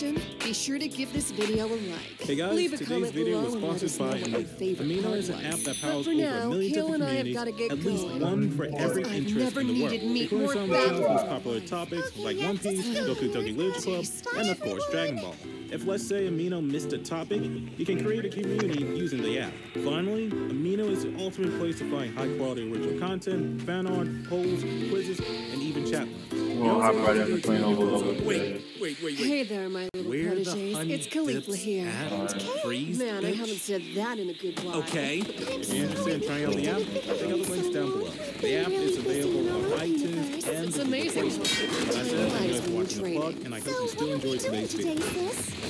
be sure to give this video a like. Hey guys, Leave a today's comment video below was and let us sponsored by Amino. favorite Amino is an app that powers over now, a million Kale different and I have communities, gotta get at least going. one for every I've interest never in the world, including more some of the most popular topics like One Piece, Goku Tokyo Glitch Club, and of course Dragon Ball. If let's say Amino missed a topic, you can create a community using the app. Finally, Amino is the ultimate place to find high quality original content, fan art, polls, quizzes, and even chat rooms. We'll hop right in the plane over over there. Wait, wait, wait, Hey there, my little Where the proteges. It's Caulifla dips here. at? Freeze, Man, I haven't said that in a good while. Okay. If you're interested in trying out the app, check out the links down below. The app is available on iTunes and It's the amazing Play how Store. quickly That's you it. realize Thanks for when you're watching the vlog, training. and I hope you still enjoyed today's video.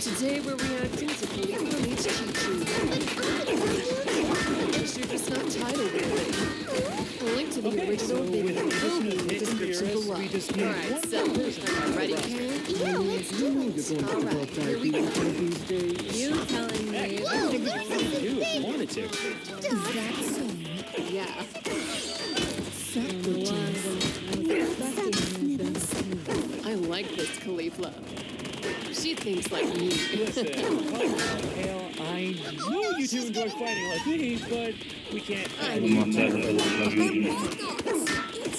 Today we're reacting to Caulifla meets Chi Chi. You're just not titled anything. A link to the original video will be in the description below. Alright, so, are you ready, Karen? Alright, here we go. You telling me You wanted to. Yeah. I like this Caulifla. She thinks like me. Listen, Hale, I know you two enjoy fighting like me, but we can't. I Come on, Ted, let's love you.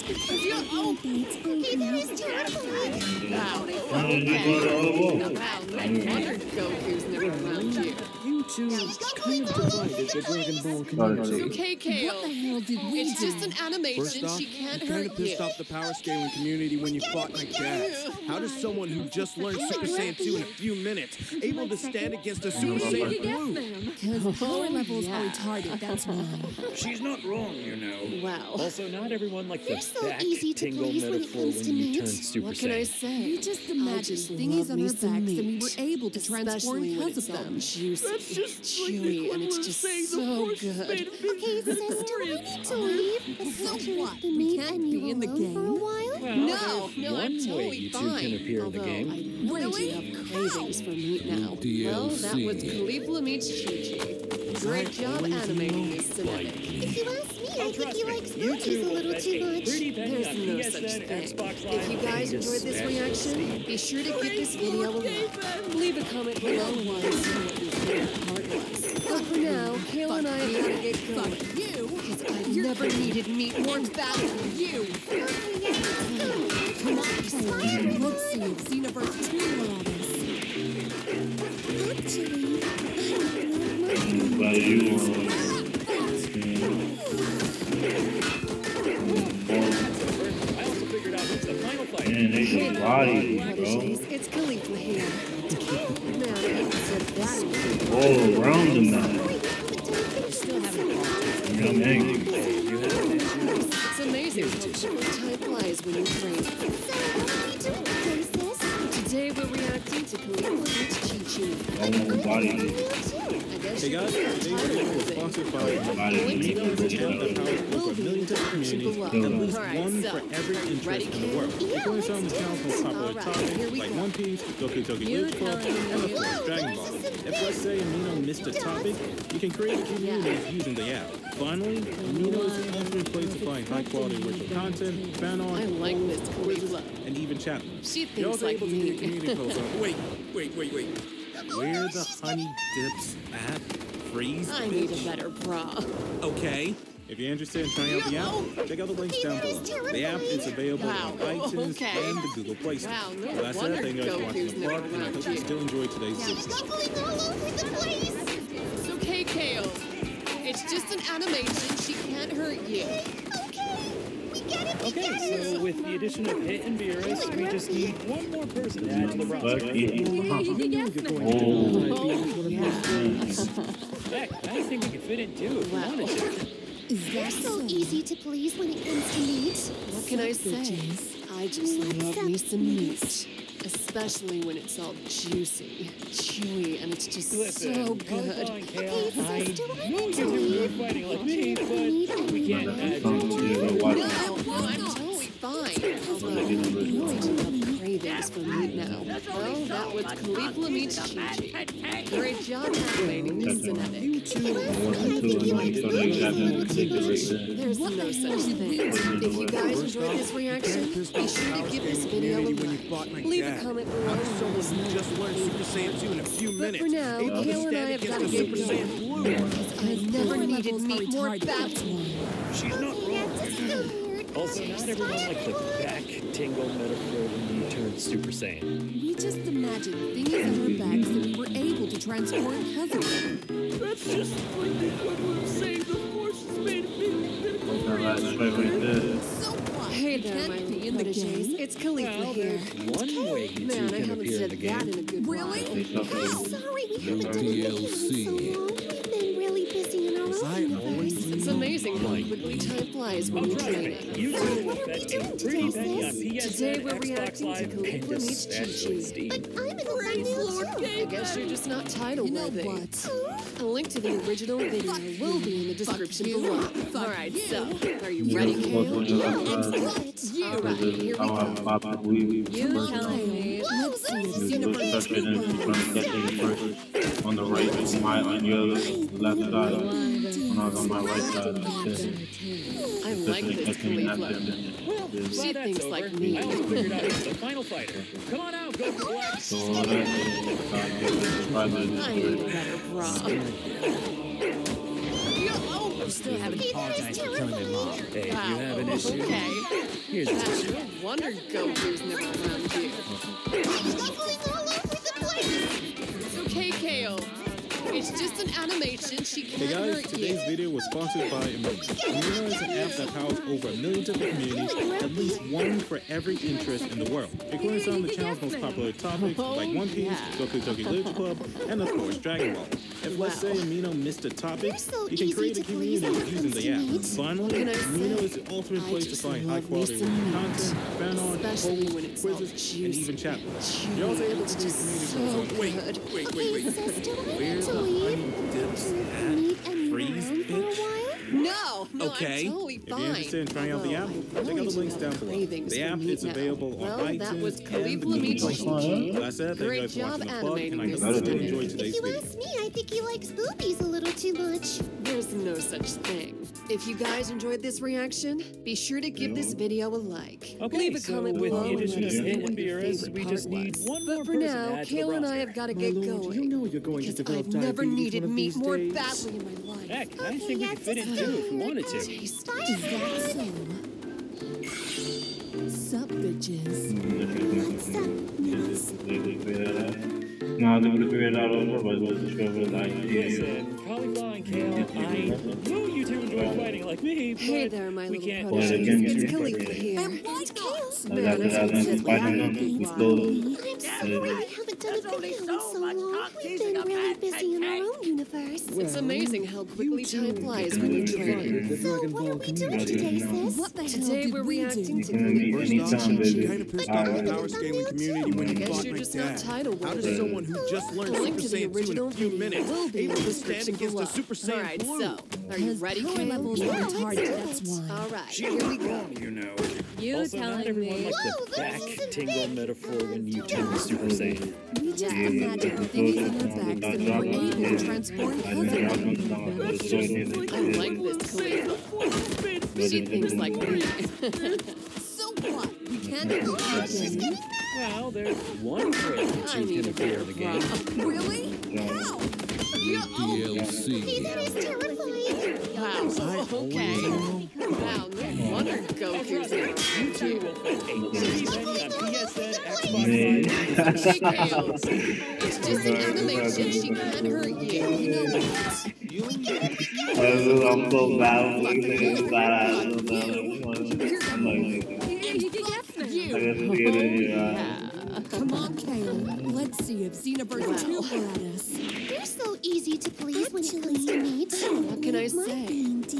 Hey, that is terrible. Wow. Wanted to go to all Wow, over. no wonder Goku's never around you. You two kind of divided the Dragon Ball community. Ted. Okay, Kale. What the hell did we It's do? just an animation. First off, she can't you kind of pissed you. off the power scaling community when you fought my dad. How does someone who just learned Super Saiyan 2 in a few minutes able to stand against a Super Saiyan Blue? Because power levels are retarded, that's why. She's not wrong, you know. Wow. Also, not everyone likes the so back easy to tingle please when it metaphor comes when you turn Super What can I say? We just I just thingies love on me our some backs and we were able to transform because of all them. juicy, chewy, and it's just so good. Okay, sis, do we need to leave? Saturate the meat can't be in the game? for a while? Well, No, no, one I'm way totally you two fine. can appear in Although the game. I really have cravings for meat now. Well, that was Caulifla meets Chi-Chi. Great job animating this cinematic. If you ask me, I think he likes you monkeys two a little too much. There's no such thing. If you guys enjoyed this reaction, be sure to give this video a like. Leave a comment below and let us know what your favorite part was. But for now, Kale and I have got to get going. You? Because I've never needed meat more badly than you. Come on, smile. Let's see if Xenoverse 2 will have us. Actually, I don't know final fight. Man, they just there, body, bro. It's Caulifla here. Man, I haven't said that. Oh, around the map. Still haven't I'm angry. It's amazing how quickly time flies when you train. So, what are we doing today, we're reacting to Caulifla meets Chi-Chi. I want body. I guess Hey guys, could today's title video was it sponsored by Body. Amino is an app that powers over a million different communities, at least Alright, one so, for every are you interest ready, in Kale? the world, including some of the channel's most popular Alright, topics here we go. One Piece, Goku Tokyo You Glitch Club, telling and of me- course Dragon Ball. If let's say Amino missed a topic, you can create a community using the app. Finally, Amino is place to find high quality original content, fan art, I like this quizzes, Caulifla. and even chat rooms. She thinks like able to leave a me. community post on. Wait, wait, wait, wait. Where the honey dips at? Freeze, I need a better bra. Okay. If you're interested in trying out the app, check out the links down below. The app is available on Wow, iTunes okay. and the Google Play Store. Wow, no Well, that's wonder it. Thank you guys for watching the never vlog, and I hope you you. still enjoy today's video. Snuggling all over the place. It's okay, Kale. It's just an animation. She can't hurt you. Okay, we get it, we Okay, get it. so with the addition of Hit and Beerus, we just need one more person to add to the roster. Fuck oh, yeah. Oh, Heck, I think we could fit in two if we wanted to. They're so easy to please when it comes to meat. What can I say? I just love me some meat. Especially when it's all juicy, chewy, and it's just Listen, so good. on, Kale. Okay, sis, I do I need you to two enjoy leave? fighting like me, but we can't add Come you to to the watch. No, no, I'm totally fine. Although, do have cravings for meat now. Well, that was Caulifla meets Chi-Chi. Great job animating this genetic. Got that ridiculous. There's no such thing. If you guys enjoyed this reaction, be sure to give this video a you like. Leave a comment below. does someone who just learned Super Saiyan 2 in a few But minutes for now, Kale and I have gotta get going. I've never needed meat more badly. She's not Also, not everyone likes the back tingle metaphor when you turn Super Saiyan. We just imagined things on our backs that we were able to transport heavily. That's just like the equivalent of saying the force is made of me. So what? Hey We there, can't my be in the proteges. game. It's Caulifla Well, here. there's one way you two Man, I can haven't appear in the that game. in a good Really? while. Sorry, we haven't done anything in so long. Amazing how quickly time flies when you're training. you So what are we doing a today, pretty penny on sis? PSN, Today we're Xbox reacting to Live, and Caulifla meets Chi-Chi. But I'm in the Lord I guess you're just not title You know worthy. what? A link to the original video will be in the description below. Alright, so, are you ready, Kale? Alright, here we go. You tell me. Let's see if Xenoverse 2 On the right is my on your left side. When I on my right side, I said, I like this Caulifla. Well, She glad thinks over. like me. I figured out the final fighter. Come on out, Goku Black. so all that. I need a better bra. You still haven't apologized for killing my mom. Hey, if you have an issue, Okay. here's the issue. No wonder Goku's never around you. Buckling all over the place. It's okay, Kale. It's just an animation. She Hey can't guys, hurt today's you. video was sponsored by Amino. Amino is an app that powers over a million different communities, at least one for every interest in the world, including some of the channel's most popular topics like One Piece, Goku Doki Literature Club, and of course Dragon Ball. If let's say Amino missed a topic, so you can create a community using the app. meat. Finally, can I Amino say? is the ultimate I place to find love high quality content, fan art, polls, when it's all quizzes, and even chapters. chewy. You're also able to do just community so posts on Wait, good. wait, wait, Hey, wait. The dips for a bitch. While? No, no, Okay. I'm totally If fine. you're interested in trying out the oh, app, Although I check out the links down below. cravings The for app meat is now. available on well, iTunes that was and Caulifla the meets Google Play. Chi-Chi. That's it. Thank you Great for job watching the plug, animating and I this hope you genetic. enjoyed If you video. ask me, I think he likes boobies a little too much. There's no such thing. If you guys enjoyed this reaction, be sure to give this video a like. Okay, Leave a so comment with below the and addition let of us know what your Beerus, favorite we part just need was. one But for now, to add to the Kale and I have got to get going. you know you're going to because develop I've never needed meat more badly in my life. Heck, I think we could fit in too if we wanted to. Taste Is that so? Sup, bitches? What's up, niggas? No, they would have figured it out over, but it wasn't sure if like, Listen, Cauliflower and Kale, I know you two enjoy fighting like me, but Hey there, my we little can't. Well, again, It's you- Caulifla here. I'm like Kale's. And after that, then fighting them, we still, I'm sorry we haven't done a video in so long. We've been really busy in our own universe. It's amazing how quickly time flies when you're training. So what are we doing today, sis? What the Today we're reacting to you can meet Caulifla anytime, meets baby. Chi-Chi. Kind of pissed off the power scaling community when I you guess fought you're my just not dad. title How does someone who just learned A Super link to the Saiyan 2 in original a few minutes will be in able to stand against a Super Saiyan Alright, so, are you ready, power Kale? levels Yeah, are let's retarded, do that's it. why. Alright, here we go. You know. You Also, not everyone likes the back tingle metaphor when you turn Super Saiyan. We just imagined thingies in our backs that we were able to transport heavily. I like this Caulifla. She thinks like me. So what? We can't do it again. Well, there's one way you I two need can a appear better in the game. Really? How? DLC. That is terrifying. Wow, okay. Wow, no wonder Goku's here. You two will fit a pretty penny on PSN, Xbox Me. Live. Big Kales. It's just an animation. She can't hurt you. You know what? I'm so bad with things that I don't know. I'm like, You. I guess we get it, yeah. Come on, Kale. Let's see if Xenoverse 2 will at us. They're so easy to please when it comes to meat. What can I say?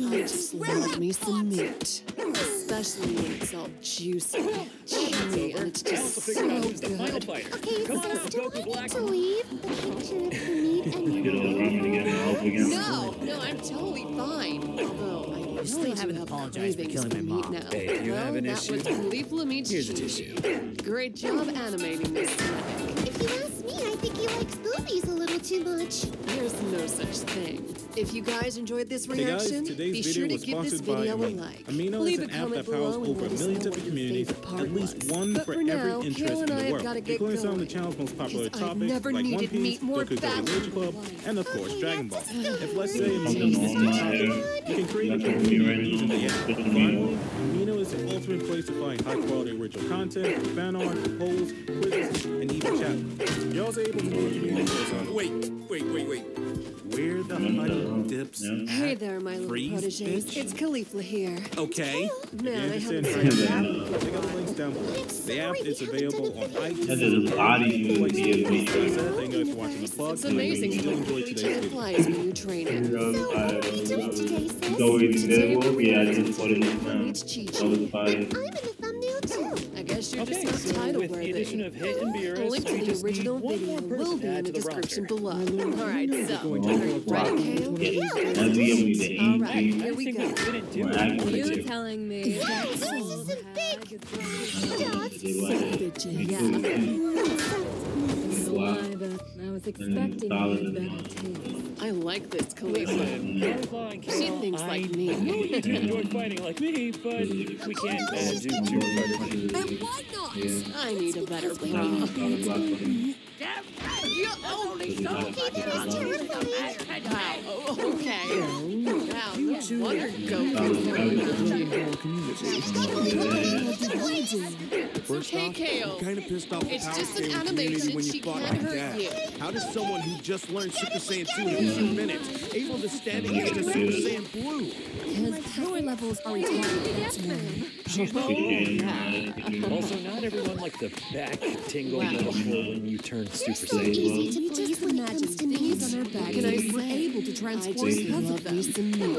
I just love me some meat. Especially when it's all juicy, chewy, and it's just so figured out who's the final good. Okay, Come on so out, I Goku need to leave the picture of the meat and Get all your even again, help again. No, no, I'm totally fine. Although I You still really haven't do have apologized for cravings killing my meat mom. Now. Hey, you well, have an that issue? was Khalif Lamid's Here's a tissue. Great job animating this. If you ask me, I think he likes boobies a little too much. There's no such thing. If you guys enjoyed this Hey guys, reaction, today's be sure to give this video a like. Amino Leave is a an app comment that below powers and over a let us million know different communities, at least one But for for every now, interest Kale in and I the world, including some of the channel's most popular 'Cause I've topics never like One Piece, meat more Goku Rage Club, and of course Okay, Dragon Ball. If let's say Amino Something missed the topic, you can create a That's community using the app. Finally, Amino is the ultimate place to find high quality original content, fan art, polls, quizzes, and even chat. Also able to do community Wait, wait, wait, wait. Where the honey dips Yeah. Hey there, my little Freeze, proteges. bitch. It's Caulifla here. Okay. Man, I haven't in that. the app, check out the links down below. The app is available on iTunes. That is a body you would be a Thank video. you guys for watching the plug. It's amazing If you how enjoyed quickly today's video. when you train it. So, So, what are we doing today, sis? Today there, we're will be at reacting to point in Khalif time. Lamid's cheat That was sheet. fire. I'm in the thumbnail too. I Okay, just so title with the addition of Hit and Beerus, link to the original video will be in the the description below. Alright, so, are you ready, Kale? Yeah. That's gonna be the Alright, here we go. we fit in two. Or actually, You telling me This is all some big stuff. They like it. Bitches. Me Yeah. too. why, but I was expecting solid. a better taste. I like this Caulifla. Listen, Butterfly and She Kale, thinks I like me. know you do enjoy fighting like me, but we can't add you to our And why not? Yeah. I need a better plan. we bra. need Got a block on it. Okay, that was terrifying. Wow, okay. Wow, no wonder Goku. First Okay, off, Kale. I'm kind of pissed off It's just an Saiyan animation. community when She you fought can't hurt dad. you. How does someone who just learned Super Saiyan 2 in a few minutes able to stand against a Super Saiyan Blue? His power levels are retarded, that's. Oh, also, not everyone likes the back tingle Wow. metaphor when you turn Super so Saiyan. easy to You please just when it imagine to things meat. on her back Can I and we're say, able to I transport just love perfectly. me some meat,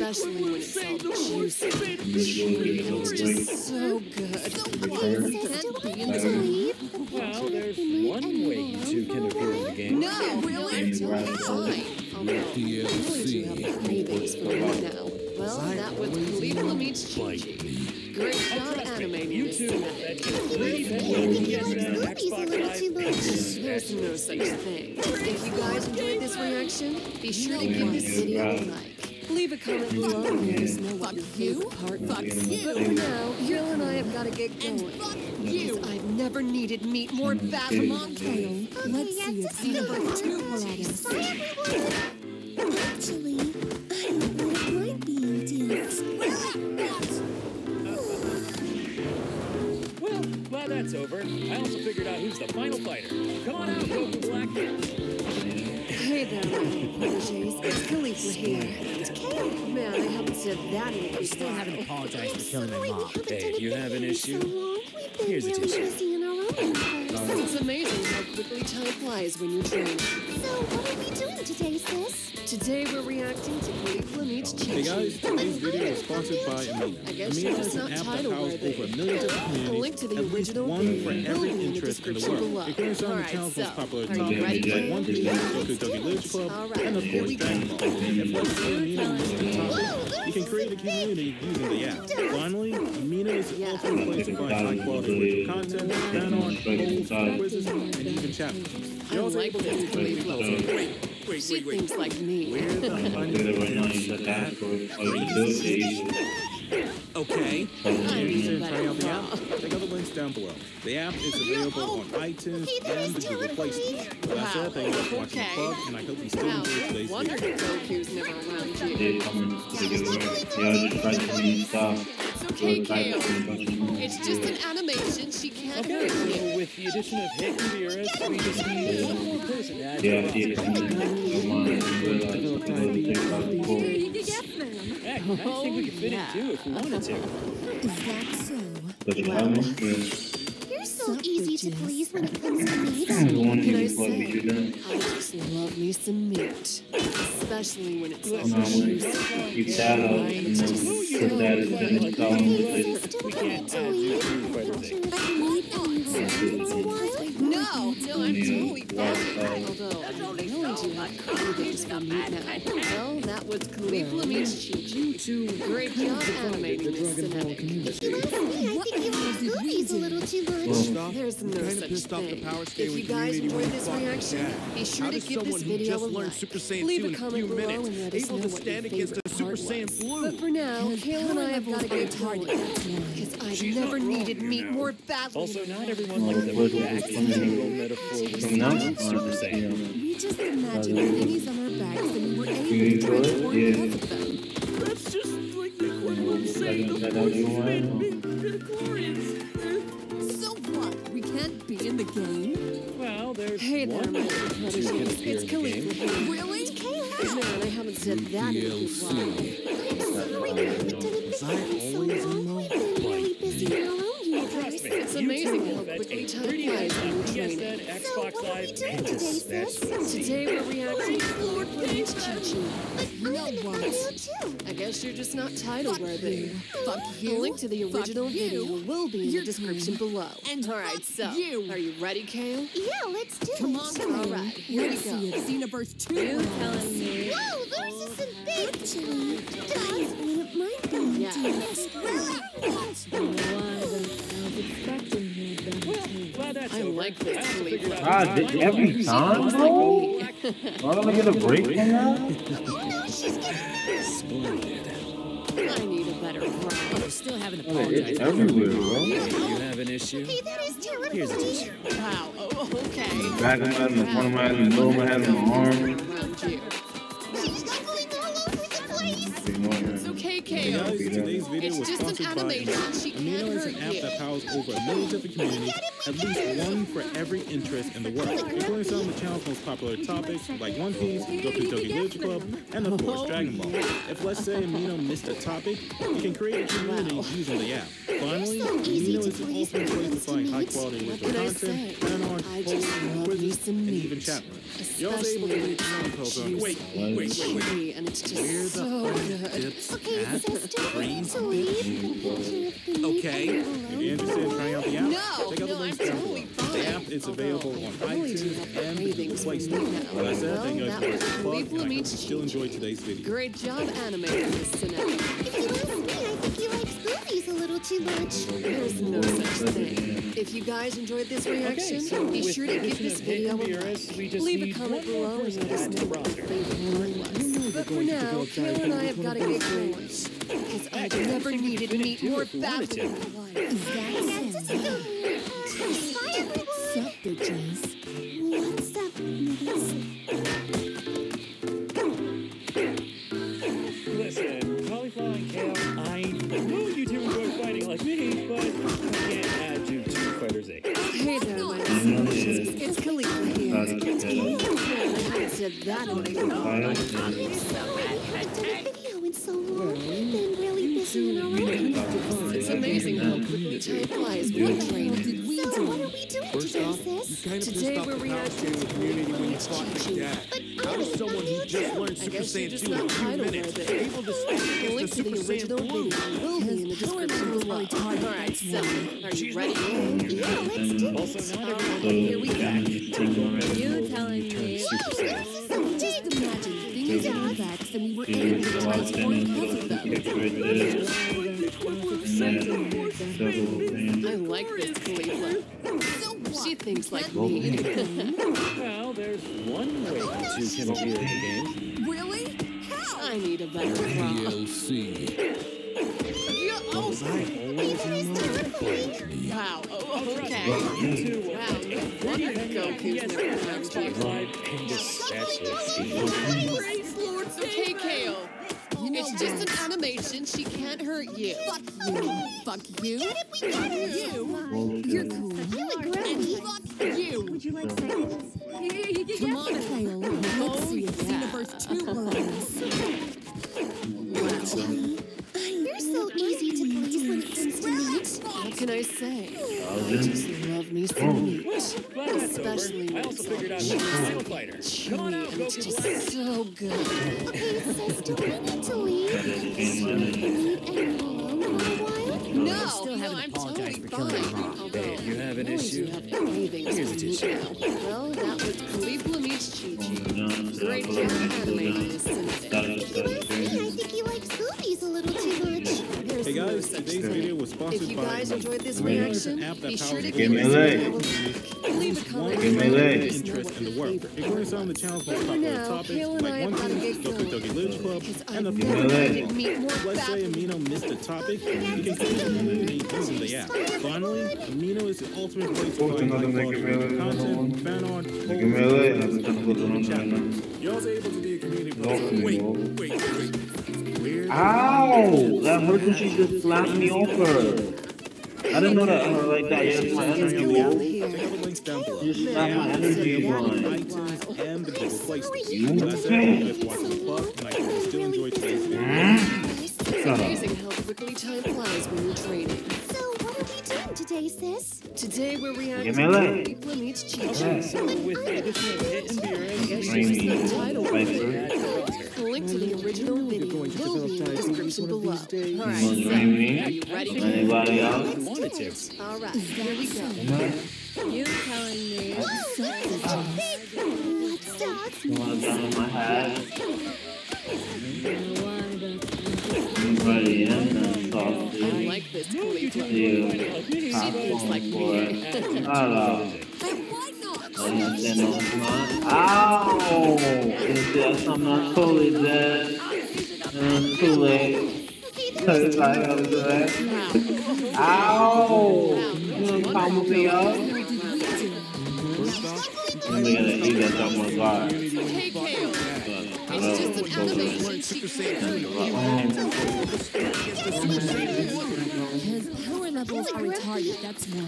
especially when it's all juicy. It's just so good. Princess, do I have to leave? Well, there's one way you two can appear in the game. No, really? Fine. No. I really do have cravings for now. Well, that was Khalifa Lamid's Chi-Chi. Great job animating You this two cinematic. at your three I bedroom think he likes PSN boobies a little too much. There's no such thing. If you guys enjoyed this reaction, be sure to give this video a like. Leave a comment below and let us know what your favorite part was. But for now, Gil and I have got to get going. Because I've never needed meat more badly. Come on, Kale. Let's Okay, see if let's Xenoverse go. 2 will at us. Bye, everyone. Actually, I don't know what it might be until. Well, glad that's over. I also figured out who's the final fighter. Come on out, Goku Black. Hey there, my little proteges. It's Caulifla here. Man, I haven't said that in a Still haven't apologized for killing my mom. haven't Hey, you have an issue? So long. We've been Here's a tissue. Busy in our own lives. It's amazing how quickly time flies when you train. So, what are we doing today, sis? Today we're reacting to Khalifa Lamid's Hey guys, Chi-Chi. today's video is sponsored by Amino. I guess Amino you're is an not app that title powers worthy. over a million different A link to the at least original one video for will every in the interest in the description world, below. including some of the Alright, channel's most so, popular are you topics like One Piece, Goku Tokyo Village Club, Alright, and of course. Dragon Ball. If let's say Amino the topic, you can create a community using the app. Finally, Amino is the ultimate place to find high quality original content, fan art, polls, Uh, quizzes, and even chat. I You're also like able to this do community Wait, wait, She wait, wait. thinks like me. Where the I'm honey gonna right now dips use the that dashboard. Oh, you do it easy. Okay. I If you're need interested a in trying out the better app, bra. check out the links down below. The app is available on oh, iTunes Okay, and the is Google Play Store. Well, that's all. Wow. Thank you for watching the Okay. plug, and I hope you still Wow, enjoyed today's wonder video. Goku's never around you. They coming to get away. Y'all just try to be stuff. It's. It's just an animation. She can't Okay, hurt you. so with the addition of Hit and we just need one more person to add Yeah, yeah. Come on, realize you gotta take out the ball. Heck, I think we could fit in oh, two if we wanted to. Is that so? But the problem You're so easy to please when it comes to meat. is, the one Can I you plug say? me. I just love me some meat, especially when it's all Come on, juicy. wait. Keep that up and then put that as finished down Okay, with it. sis, do We I can't have to add you leave? To Fighter Six. I can eat and rest for a while. No, Wow, no, I'm totally fine. Although I'm willing to have cravings for meat now. Well, that was meets Chi Chi. Great job animating this cinematic. I think you like movies a little too much. There's no such pissed off the thing. If you guys enjoyed this reaction, be sure to give this video a like. Super Saiyan Leave a comment below minutes, and let us able know to what stand your against favorite a Super part Saiyan was. Blue? But for now, Kale and I have got to go target. Target because I've never needed meat more badly. Also, not everyone likes the back tingle metaphor with Coming up? Super Saiyan. We just imagined thingies on our backs and we were able to enjoy it? Yeah. because of them. That's just like the equivalent of saying the That- that- force that- made that- me midichlorians. So what? We can't be in the game? Well, there's Hey there, one my way little to proteges. get appear It's in the game. Caulifla. Really? Man, I haven't said that in a while. Sorry we haven't done it Was I always in We've been really busy in our own universe. Trust me, It's amazing how quickly a time flies when you're PSN, training. Xbox So what are we Live, doing and today, Smash? Today we're reacting to Caulifla meets Chi Chi. But I'm gonna what? help you too. I guess you're just not title worthy. Fuck A you. link to the original video will be in the description below. And All right, so you. are you ready, Kale? Yeah, let's do Come it. on, All right, here we Let's go. see if Xenoverse 2 You runs. telling me? Whoa, those are some big Actually, dogs wouldn't mind being Yeah. Well, that's I like this I also Caulifla. figured out Ah, did- my every favorite. time, bro? like me. Why don't I get a break from that? No, she's getting Splendid. I need a better bra. Still haven't Oh, it's everywhere, bro. You have an issue? Hey, that is Here's a tissue. Wow. Oh, okay. Back of my head, in the front of my head, in the middle of my head, in my arm. Around you. She's going all over the place. It's okay, Hey Kale. today's video It's was just an sponsored by animation. She Amino can't is an hurt app you. that powers over a million different communities, at least one for every interest in the world, including some of the channel's most popular topics like One Piece, Goku Doki Literature Club, and of course oh. Dragon Ball. If let's say Amino missed a topic, you can create a community using the app. Finally, so easy Amino to is the please ultimate when it place to comes find to high meat. quality What original content, say? fan art, polls, quizzes, and even chat rooms. You're also able to Especially read some posts on Wait, wait, wait, wait. chewy, and it's just so good. Okay, sister, so leave the picture of the meat Okay. If you're interested in trying out the app, No, check out the no, links I'm down totally below. fine. The app is available on Although I really do iTunes and the Play Store. meat I said, thank you Well, guys for that the was plug, and I hope you meets still enjoy today's video. Great job animating this cinematic. If you ask me, I think he likes movies a little too much. There's no such thing. If you guys enjoyed this reaction, Okay, so be sure to give this video a like. Ramirez, we just Leave a comment below and person let us add to know what your favorite part was. But for now, Kale and I have got to get going. Because I've never needed could meat do it more if we to. in my life. That's just so weird. Hi, everyone. Sup, bitches? What's up, niggas? Video in so long. Been really busy in our own. It's amazing how quickly time flies when you're training. So what are we doing First today, off, sis? kind of Today we're reacting Scaling to community when you Meets fought my Chi Chi. dad. How does someone who just learned Super guess you're Saiyan 2 in a not few minutes able to stand The against to the Super original Saiyan Blue? will be in the description below. Alright, so, are you ready? Yeah, let's do Also, it. not everyone Here we go. You telling me? Super Saiyan. So Just imagine thingies on our backs and we were able to the last transform because of them. It's right there. And then double thing. I like this Caulifla. So? She thinks like me. Well, there's one way to two can appear the game. Really? How? I need a better bra. Was I always love? Wow, oh, okay. Wow, wonder Goku's never PS4, found Xbox you. Live, and especially Steam. Okay, Kale. It's just an animation. She can't hurt you. Fuck you. Fuck you. Get it? We got. You. You're cool. You agree. Fuck you. Would you like seconds? Come on, Kale. Let's see if Xenoverse 2 What can oh. I. Just love me some meat. Glad Especially over. I when also it's figured out all who's the final fighter. Come on out, chewy and it's Goku. just so good. Okay, sis, do I need to leave? That is So pain we can eat and roll for a while? No, bro. still no, haven't I'm apologized totally for killing fine. Rob. Hey, you have an issue, who have cravings here's a tissue. Well, that was Caligula meets Chi Chi. Great John, job John, animating this cinematic. Started, started I think he likes boobies a little too much. Hey guys, today's video was If sponsored you by guys enjoyed reaction, an app that be sure to over Give me a us. Leave a comment Give me a below. leg. Let us interest in the your work, favorite some of the channel's most For popular now, topics and I like have One gotta Piece, Doki. Doki Literature Club, and of I've Give me a never leg. needed meat more If let's say. Amino missed a topic, you can create a community using the app. Finally, Amino is the ultimate place to find another high-quality content, fan art, Give me a leg. I'm just gonna put it on there now. You're also able to be a community No, post. wait, wait, wait. Ow! That hurt when she just slapped me over. I didn't know that hurt like that. Yes, my energy Check out links down below. You The slapped my energy available on line. and the Google Play Store. You That's it. okay? Let's the plug, and I hope still enjoy today's video. It's amazing how quickly time flies when you're training. Doing today, sis? Today we're reacting Give me a leg. to Caligula meets Chi Okay, Chi. so with the addition of Hit and Beerus, we Rainy. Title. To the link to the original video will be in the description below. Alright, You so, wanna join me? are you ready? Anybody else? Wanted to. Alright, here we go. You telling me? Let's start. You wanna my hat? Anybody in the I like this. You She thinks like me. Hello. Oh, you said no smart? Ow! Is that something I totally did? And it's too late. Cause I gotta do it. Ow! You gonna combo me up? I'm gonna eat that top His power levels are retarded, that's why.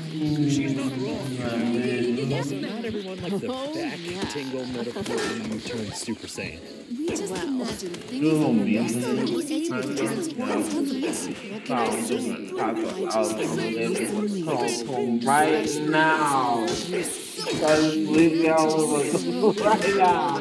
Also, not everyone likes the Oh, back tingle metaphor when you turn Super Saiyan. We just Wow. imagine things You that are so easy to I'm just just- What can I say? just gonna talk about it home right now. Leave me out of the right now.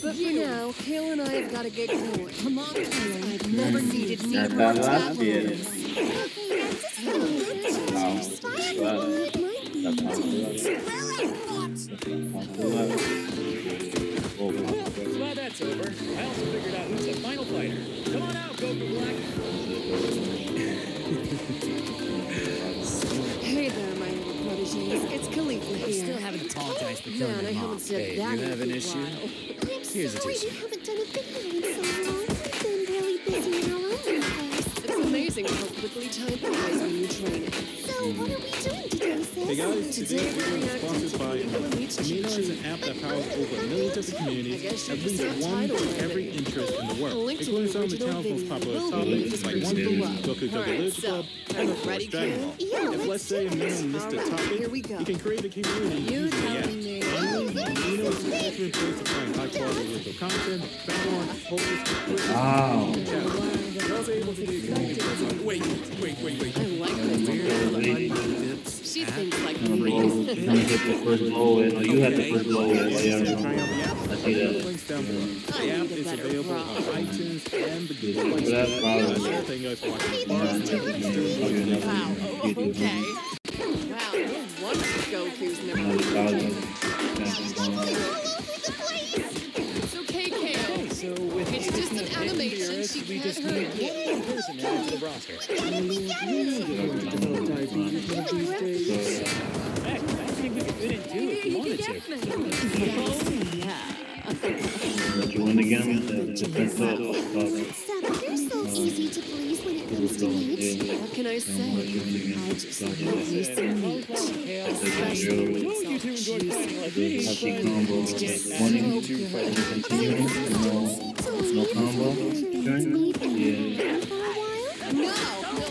But for now, Kale and I have got to get going. Come on, Kale. I've never needed meat Not more that last year. badly. Wow. But that's it was. Glad that's over. I also figured out who's the final fighter. Come on out, Goku Black. It's Caulifla here. Still haven't apologized for killing Man, I your haven't mom. said Hey, that you have an issue? while. I'm Here's a sorry tissue. we haven't done a video in so long. We've been really busy in our own amazing how quickly time flies when you're training. So, what are we doing today, sis? Hey guys, Today today's we're video is sponsored to by Caligula meets Amino is an app that powers over a million different I communities, guess you at least one title for every already. interest in the world, link to the including some of the original channel's most popular will be in the topics like One description Piece, below. Doku Doki Alright, Literature so, Club, and of course Dragon Ball. If let's let's say do this. Amino missed a topic, here we go. you can create a community You using the telling app. me. Finally, Amino is the ultimate to find high quality original content, fan art, Wow. And chats. You're able to be a community post. Wait, wait, wait, wait. I like this. She thinks like me. blow, gonna get the first blow in. Oh, you had the first blow in. Yeah, Try out the app. I see that. links down below. The I need a better bra. on iTunes and the Google Play Look at that problem. That's everything. Wow, Wow. okay. Wow, no wonder Goku's never It's just addition an of Hit and animation, Beerus, she we can't just hurt need you. one person to add to the roster. Heck, I think we could fit in two if we wanted to. Oh, yeah. But you win again? That's a big thought. Seth, you're so easy to please when it comes to meat. What can I say? I just love me some meat. Kale, Especially when know it's you two all enjoy juicy. fighting oh, like me, Happy but combo. you can't add Twenty. two fighters. Continuing. No, no combo. Okay. Yeah. No, no,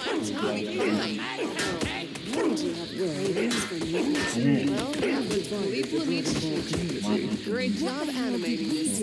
I'm totally fine. Oh, I really do have cravings for Well, that was Khalif Lamich. Great job animating this.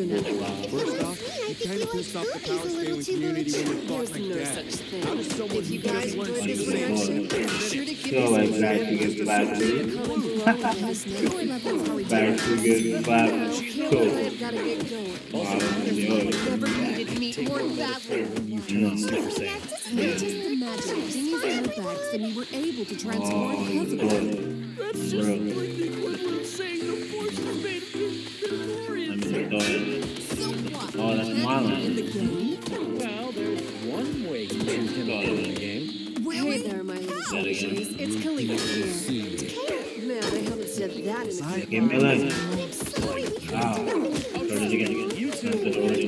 First off, you kind of pissed off the power scaling community when you fought There's like no that. such thing. How does someone If you who guys just learned enjoyed this Super reaction, Saiyan be sure to give So us like a back to get back to comment below and let us know. Your level of hurry back to get back Now, to Kale and I cool. have got to get going. Never needed meat more badly. You turn Super Saiyan. Just imagine Jimmy's in her bags and we were able to transform Oh, because of it. good. That's just Bro. like the equivalent of saying the force is made of Let midichlorians. me go ahead. So? Oh, that's my In line. the game? Well, there's one way you two can win in the game. Hey there, my little protégés. It's Caulifla here. Man, I haven't said that in a while. Give me a leg. Sorry. Oh, Start it again. You two Start it will again.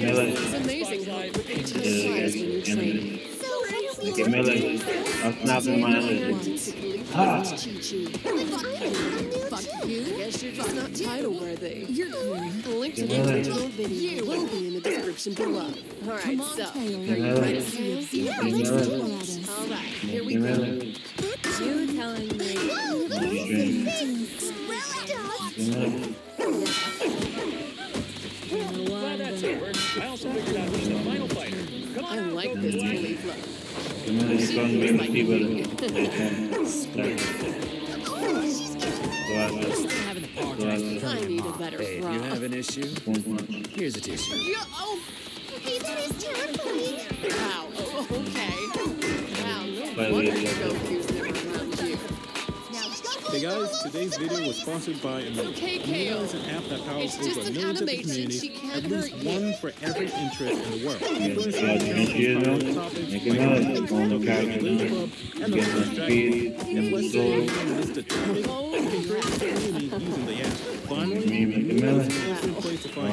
Be pretty penny on Give me a leg. It's amazing how quickly Did time flies when you're again. training. So how do we me a leg. I'm snapping my energy. Ah. is Fuck you. Guess you're just not title worthy. You're cool. Link to the Yeah. original video will be in the description below. All right, Come on, so Kale. are you ready, Yeah. Kale? See if we can do at. All right, here we Give me a go. leg. You telling me? Give me a leg. I also figured out who's the final fighter. Come on I like this. Go. Having a party. Go out there. I need a better Hey, you have an issue, here's a tissue. Oh, wow. Oh, okay. Wow, no wonder you. Hey guys, today's video was sponsored by Amino. Okay, Amino Kale. is an app that powers It's just over an millions of the animation. community, She can't at least hurt you. one for every interest in the world. Yeah, Influencers yeah, see it now? topics Make like it nice. Dragon Go on the Ball, character Dragon now. Club, and Get of course some Dragon speed. Ball. Get If some let's say soul. you a topic, Oh, you can create a community using the app. Finally, Me, make it Amino is nice. an excellent place to find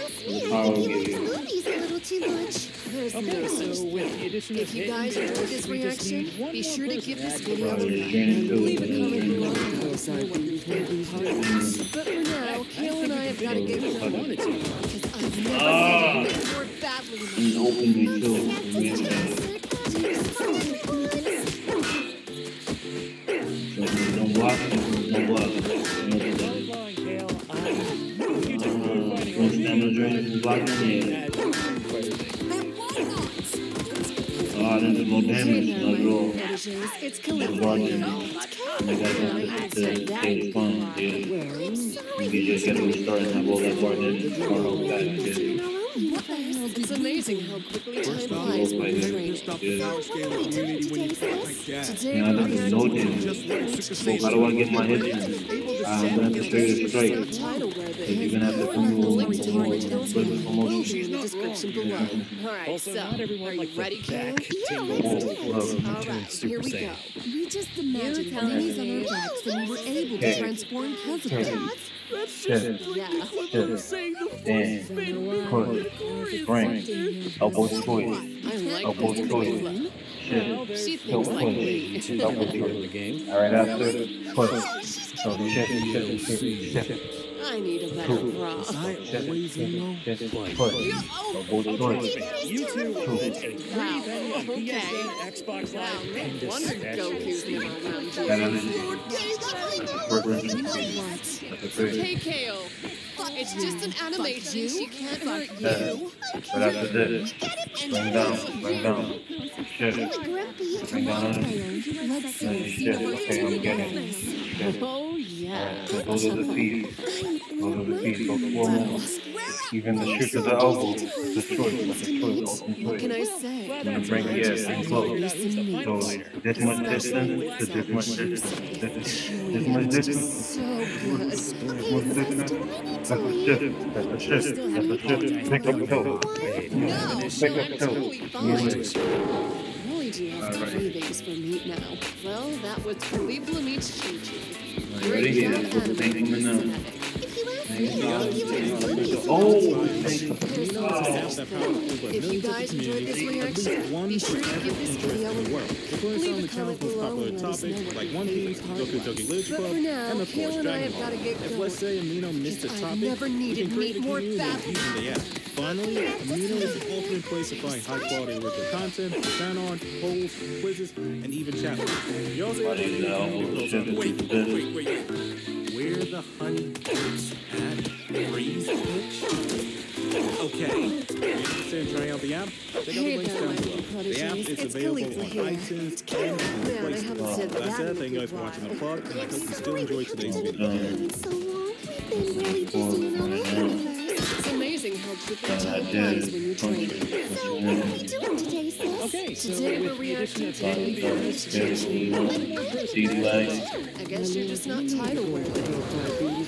my tonight. choice. The power will movies a little too much. There's no Okay, such so with the addition If you guys enjoyed this reaction, be sure to give this video a Probably like. draining. Leave a but comment below draining. and let us know what your favorite part is. But for now, Kale and I have got to get if I going. wanted to. Because I've never Ah. seen it more badly in my And open me too. Give me a. Don't block. Don't Why not? Ah, there's no Hey damage. there, No Bargain. I got to stay fun, dude. You just get to restart and have all that bargain. Or back, dude. What the hell? It's amazing how quickly time flies when Fighter. you're you training. pissed off the power scaling community when you fought like that. Today we're that's no reacting damage. Just learned Super how do I get my um, hits in? to I'm gonna have to figure this a straight. Not title worthy. Because you're gonna have to come The with link to the original with video will promotion. be in the description below. All right, so are you ready, Kale? back tingle. Whoa, All whoa. right, Super here we go. We just imagined telling on our backs and we were able to transform because of it. That's Shit. just like Yeah. the equivalent of saying the force Damn. is made of Push. Frank. Elbow choice. I like Elbow this choice. Caulifla. Shit. She Elbow thinks like choice. me. You two can be part of the game. Alright, after push. So shit, shit, shit, shit. I need a better bra. I always know. Shit, shit. Oh, You two will get a pretty Wow, on okay. PSN, Xbox Live, and no wonder Goku's especially never around you. Got energy. Work with You me. know what? That's a three. Hey, Kale. It's just an animation. She can't hurt you. But after this, bring down, bring down. Shit. Bring down energy. Let's see shit, okay, I'm will getting get it. Oh, yeah. Those are the feet. Those are the feet. Those four more. Even the shoot to the elbow. The choice. That's a choice. Ultimate What can I choice. say? I'm gonna bring it yes and close. So this much distance to this much distance. This, this much distance. So good. This much distance. That's a shift. That's a shift. That's a shift. Pick up toe. No, Pick up toe. totally fine. Really do have Alright. cravings for meat now. Well, that was Khalif Lamich Chi Chi. Ready? great Yeah, Oh. If you guys enjoyed this reaction, be sure to give this video a like. Leave the a comment below and let us know what like One Piece, part Literature But for now, and of Kale and I have Ball. gotta get If let's say Amino missed a topic, never needed meat a more app. Finally, Amino is the ultimate place to find high quality original content, fan on, polls, quizzes, and even chat. You also have to on Wait, wait, wait, Where the honey dips at Pitch? Okay. Interested in trying out the app? Check out the links down below. The app is It's available Caulifla on here. iTunes and I Play Store. said That's it. Thank you guys for watching the vlog, and I hope you still enjoyed today's video. Amazing how quickly I time did. flies when you're training. So what are we doing today, sis? Okay, so Today we're with the addition reacting of to Danny the Beers, See. I guess you're just not title worthy.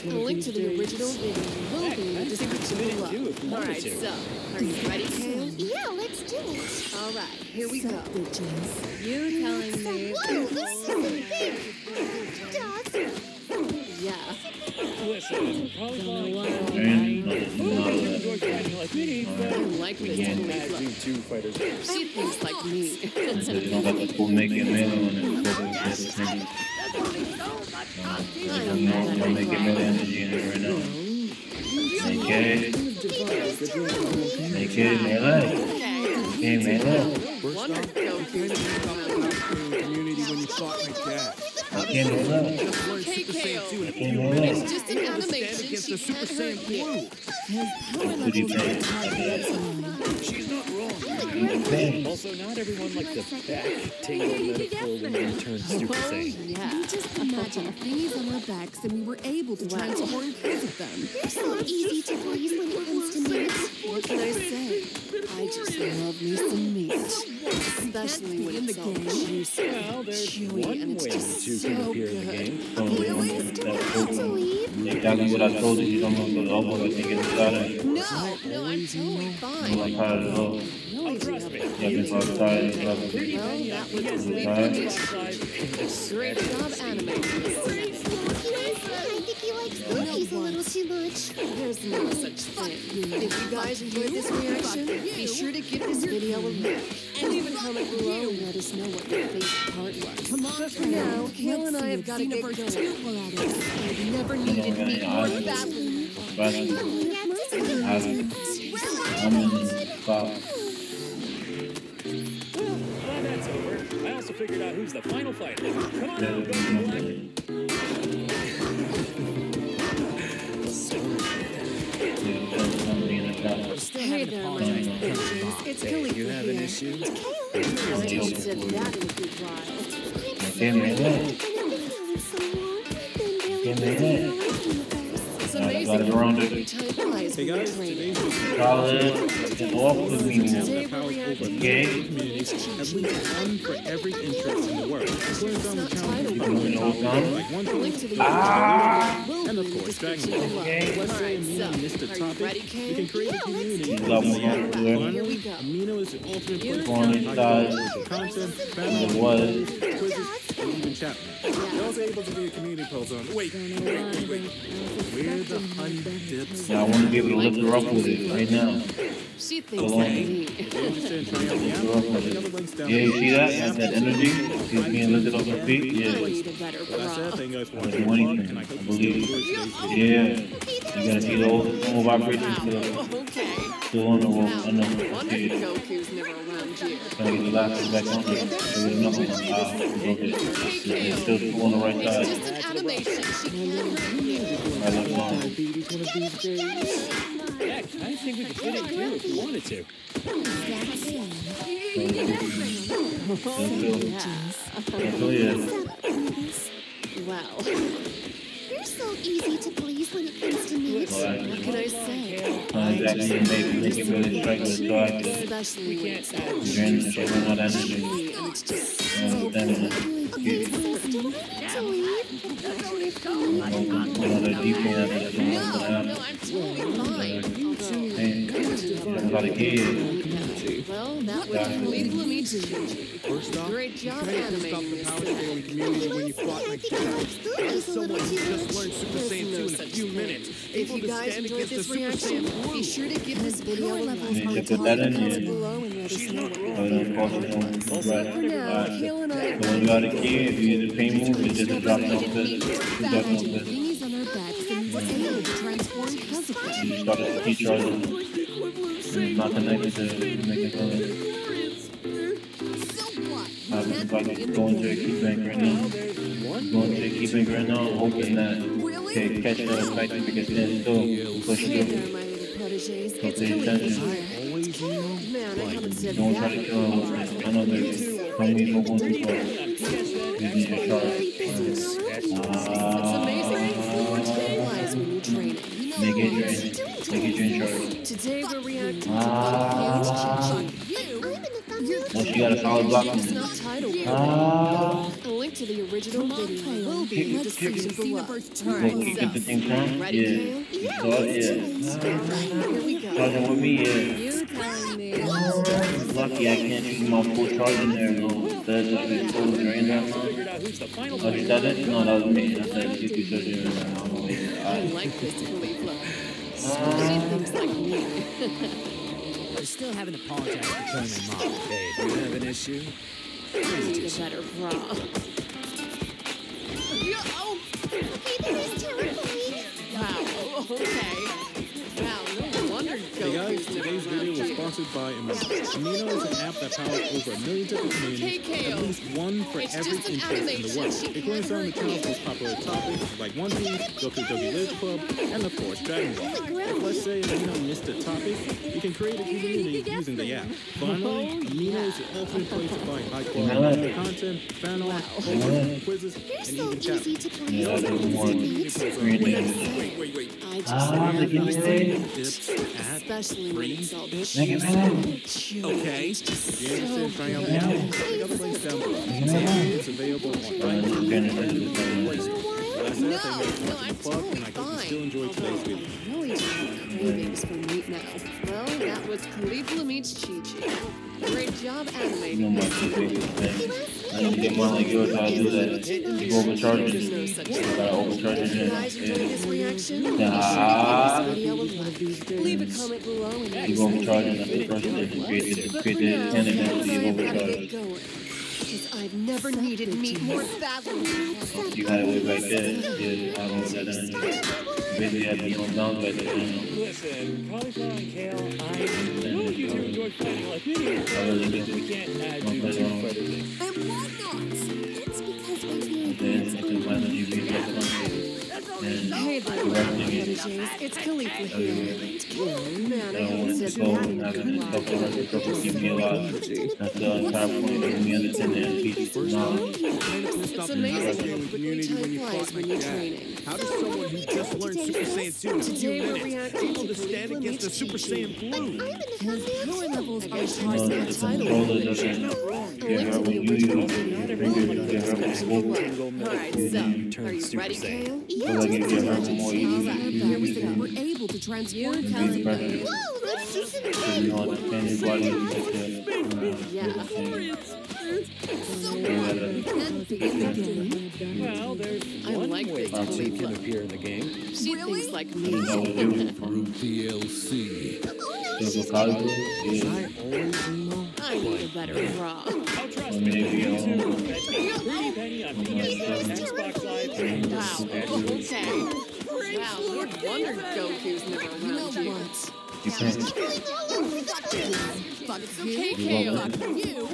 A link to the original video will be in the description too below. if you wanted Alright, to. so, are you ready, Kale? Yeah, let's do it. Alright, here we go. bitches. You telling me. Whoa, this is big. Dots. Yeah. Listen, Caulifla kale, There I ain't know nothing you wrong enjoy with that. fighting like me, I but like we this can't Caulifla. add you two fighters in. She thinks like me. Because you don't got the full making mail on it. So it's just maybe- I I'm know not gonna make it really energy in it right now. Make it. Make it melee. Okay, melee. Wonder community when you fought my dad. Okay, melee. Just learned Okay, Super Kale. Saiyan 2 in a Okay, few melee. minutes. It's just an animation. against She the Super can't hurt you. Blue. What do? She's not wrong. Also, not everyone likes the back tingle metaphor when you turn Super Oh, Saiyan. yeah. Just imagine these on our backs and we were able to Wow. transform because of them. You're so easy to please when it comes to meat. What can I say? I just love me some meat. Especially when in it's the all game. juicy. Well, Chewy, one and it's way just so appear in the good. game. So, You know, I that still have to full- what I told you. You don't know the elbow. I think it's. No, no, I'm totally I'm fine. like, how to know. Really trust me. Yeah, I started, it's Well, that was a they Right. big top five in this Great job. I think he likes boobies a little too much. There's no such thing. If you guys enjoyed this reaction, be sure to give this video a like. And leave a comment below and let us know what your favorite part was. Come on, But for now, Kale and I have got to get going. I've never needed meat more badly. But I'm, I'm in. Well, that's over. I also figured out who's the final fighter. Come on out, go Hey there, my bitches. It's Caulifla You have an issue? I haven't that in a good while. Okay, melee. Been really busy in our own universe. It's I amazing it how around quickly it. time flies Hey guys, today's video Solid. With me, man. Today we're reacting Okay. at least one for every interest in the world. Influence on the channel. You know what's on? Like one a link to the Ah! And of course, Dragon Ball. Okay. Let's say Amino missed a topic. ready, You can create a community using Level the app. one, level Here we go. Amino is the ultimate You place tell for me. high quality original content, fan It art, was. quizzes, and even chat. You're also able to do a community post on. Wait, wait, wait, wait. Where the honey dips. Yeah, I want to be able to lift her up with it right now. She thinks Alone. like me. If you're interested in trying out the app, check out the links down Yeah, you below. see that? That, that energy? She's being lifted off her feet? Yeah. need a better Like I said, bra. thank you guys for I'll watching do the vlog, anything. I I hope you believe. still enjoyed today's video. Yeah. You gotta see the whole, whole vibration to Okay. To on the roll. Now, I know. Okay. Goku's never around here. Trying to get the last back on there. There was nothing. Ah, okay. It's still two on the right It's side. just an animation. She can't hurt you. Right left arm. Diabetes one of these days. Heck, I think we could fit in here if we wanted to. That's all, yeah. Wow. You're so easy to please when it comes to me. What can I say? Not exactly make, make it really strike the strike. Especially when it's all Drain the shit out of energy. chewy and it's just I understand oh, that. Okay, sister. To leave. Oh, Another deep one that's going No, on. no, I'm totally fine. Although, Hey, that's a lot of kids. Well, That was Khalid Lumichi. First off, Great you job couldn't stop the power scaling community when you fought my dad. As someone who just learned Super Saiyan 2 in a few minutes, If you guys enjoyed this reaction, be sure to give this video a like. Need to Or put tell that your in comments here. below and let us know what Oh, your of course, favorite it's part on was. the So right. for now, Kale and I So when you got a key, if you use a pay move, it's just a drop down fist. Imagine Drop down fist. thingies on our backs and we're able to transform because of them. You start a key charging. And not connected to make it fun. So what? I'm about to go into a key bank right now. Go into a key bank right now, hoping that they catch the because then still push through. there, my little proteges. Don't It's pay attention. you know, Man, I haven't said Don't try to kill I know there's so many people going too far. He's in your charge. It's amazing how much time flies when you're training. Make it. Make it drain charge. Today we're reacting to Ah. Bucky Once you got a solid block on It's it. title. Ah. A link to the original video will be in the description below. Go Alright, kick at the so, thing from? ready, Yeah. Kale? You saw it? Yeah. Here we go. Charging with me, yeah. You telling me. Lucky I can't use my full charge in there, bro. That's just be full drain down. Figured out who's the final Oh, you said it? No, that was me. I said you could charge it right now. I'm. I like this I still haven't apologized for killing my mom. Hey, do you have an issue? I need a better bra. Around. sponsored by Amino. Amino is an app that powers over a million different communities, KKO. at least one for It's every interest in the world, It including can't the channel's most popular topics like One Piece, Goku Doki Literature Club, and of course Dragon Ball. If let's say Amino missed a topic, you can create a community using the app. Finally, Amino is the ultimate place to find high quality content, fan art, polls, quizzes, and even chat. Yeah, there's more green damage. Wait, wait, wait. I just Ah, never look at understand me. Dips at Especially when it's all Make chewy. Okay. It's just If you're interested in so trying out good. the app, check out the links down below. It's available on Alright, this is getting into this one. That's it. No, Thank no, very much for I'm the totally and I hope you fine. Still enjoyed today's video. I really have cravings for meat now. Well, that was Khalid Lamich Chi-Chi. Great job You know animating my this. two favorite things. I need to get one like yours, how I do that. You overcharge There's no it. such You thing. gotta overcharge If you it. guys enjoyed Yeah. this reaction, be sure to give this video a like. Leave a comment below and let You us go know overcharge what it, that's the you first think thing. it was. Create the, But create for the now, cannon Kale and and I you have got to overcharge get it. Going. Because I've never needed meat more badly. You had it way back there. Yeah, I don't know that. Basically, I be on down back there. you know. Listen, Caulifla and kale, I know you two enjoy fighting like me. I really do. We can't add you to play wrong. Fighter Z. And why not? It's because we're here. Then it's just my energy being like something. And Hey there, the my rest of it, proteges. It's Caulifla here. Man, I haven't said that in a while. stuff the rest of the stuff will keep me alive. That's the entire point of me understanding and teaching knowledge. Kind of pissed It's amazing how quickly time flies when you're training. How does someone who just learned Super Saiyan 2 in a few minutes able to stand against a Super. Saiyan Blue? His power levels are It's You hard know, not the title controller win. doesn't A get link hurt to when the you original use video your will fingers be in the get hurt description when below. you Alright, so, are you ready, Kale? Feel like it get hurt more All here we go. We're able to transform be Kale. because present. So you don't understand your body is like that. Yeah. so we can the. Well, there's I one like way this can appear in the game. She thinks like me. didn't know what to. Through DLC. So for college, yeah. I always know. A better bra. Oh, trust me, mean, if you you get two, Pretty Penny on PS4, Xbox Live, and Wow. Okay. Wow, no wonder Goku's never You know around you. what? you can't. Fuck It's you. okay, Kale.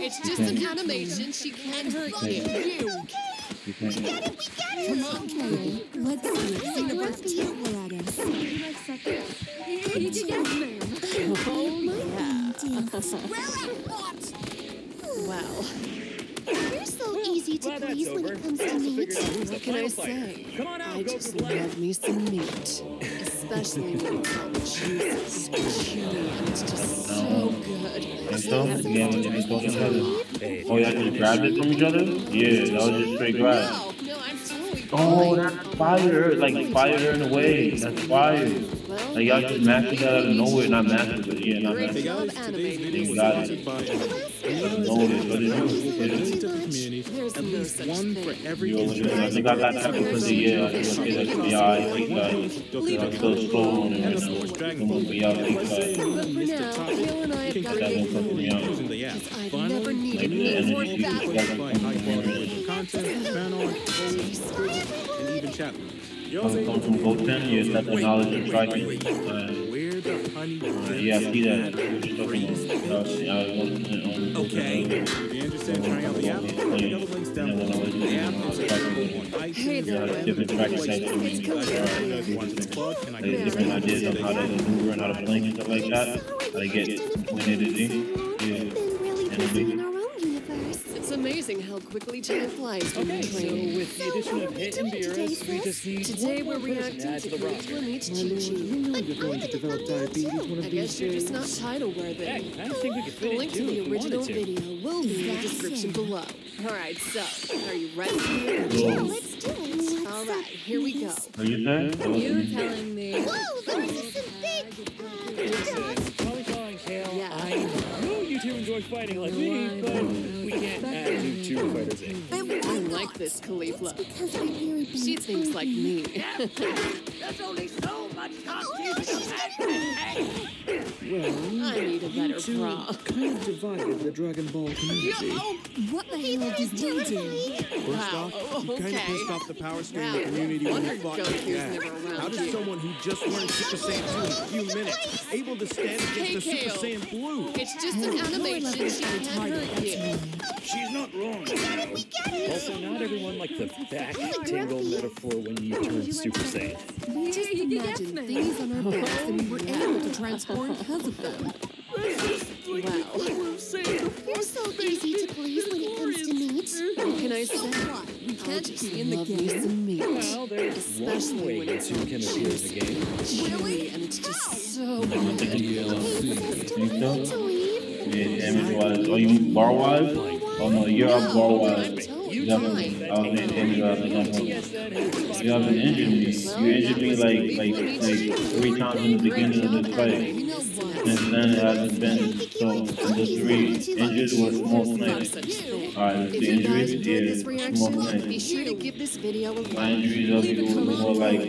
It's just an animation. She can't hurt you. You. You can't. Come on, Kale. Let's see if Xenoverse 2 will at us. Oh, yeah. Wow. You're so easy to Glad that's please when over. it comes to also meat. figured out who's the What can I final say? Come on I out, just Goku love me some meat. Especially when it's all juicy and chewy and it's just so good. And so, the game was just talking about it. Oh, y'all just grabbed it from each other? Yeah, that was just straight grab. No, no, I'm totally Oh, that's fire! Like fire in a way. That's fire. Like y'all just mastered that out of nowhere, not mastered, but yeah, not mastered. job Guys, today's video You was got it. I it, but it is. for It the is. scientific community. There's At no least such one thing. for every Yo, instrument. I think I got that because of yeah, I think I did that for y'all. I think that I'm still slow of everything. course, Dragon Come on, but y'all think that. you But for missed a now, topic, Kale and I you have can got to create get a community going. the app. I've Finally, never needed Maybe more the more energy battle. by high quality original content, fan art, and even chat rooms. You're also Coming able from to Goten, yeah, knowledge of striking. Uh, where the honey uh, yeah, see that. What you talking about? Uh, yeah, I wasn't on. Okay. If you're interested in trying out the app, check links down below. The app is available on. Hey there, Yeah, different track types. I mean, It's cool. You guys want to plug, and I There's different ideas of how to maneuver and how to play and stuff like that. How to get from point A to Z. Yeah. Been really And busy we- in our own universe. It's amazing how quickly time flies when Okay, you're so training. with the addition of Hit and Beerus, we just need Today we're more person to reacting to to the Great roster. One Each My Cheat lord, Sheet. you know you're going to develop diabetes one I of guess these you're just days. not title worthy. Heck, I think we could The fit link it to too the if we original video will be in the description below. Alright, so, are you ready? Whoa. Let's do it. Alright, here we go. Are you say? You telling me? Enjoy fighting like me, but we can't uh, add you to Fighters Inc. I like this Caulifla. Because we're She thinks like me. There's only so much Well, I need a better two kind of divided the Dragon Ball community. What the hell did you do? First Wow, off, you kind okay. of pissed off the Power String Wow. community when you fought Goku's your dad. never How does someone who just learned Super Saiyan 2 in a few minutes able to stand against the Super Saiyan Blue? It's just an animation. She can't hurt you. She's not wrong. Also, not everyone liked the back tingle metaphor when you turn Super Saiyan. Just imagine things on our backs and we were able to transform because of them. Wow. You're so easy to please when it comes to meat. What can I say? What? We oh, can't just be in the game. Well, there's Especially one way when you it's two can appear in the game. Chewy, and it's just so I'm good. thinking Hey, sister, we Think so? need to leave. Yeah, damage wise. Oh, you mean bar wise? Oh no, you're up bar wise. You was You haven't injured me. You injured me like like like three times in the beginning of this fight. You? Since then it hasn't been so the three injured was such thing. Alright, the injuries, this video a My injuries are people was more like uh,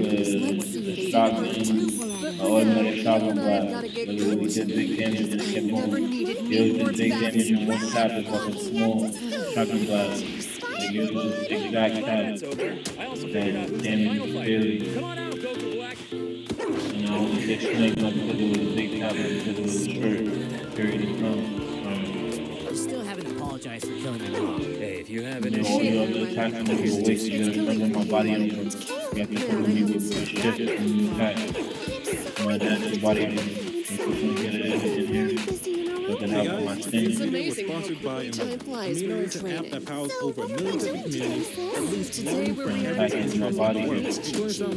shotgun, automatic shotgun blast. Like when we did big damage and kept needed It was just big damage in one tap is like a small shotgun blast. Like it was just exact Well, tap. that's over. I also figured out Damage final fighter. barely. Come on out, Goku Black. And I only get snaked up because it was a big tap and because it was a short period of time. Um, I still haven't apologized for killing my mom. Hey, if you have an all issue, the other attacks and the ways to get under my body and you have to cover me with the shift when you attack. My dad's body and you can get it guys, skin. this It's amazing how sponsored by quickly time flies when you're training. that powers over a million communities. At least Today one we're for every reacting Attacking my to body. Great One Yeah, Each Cheat Sheet. I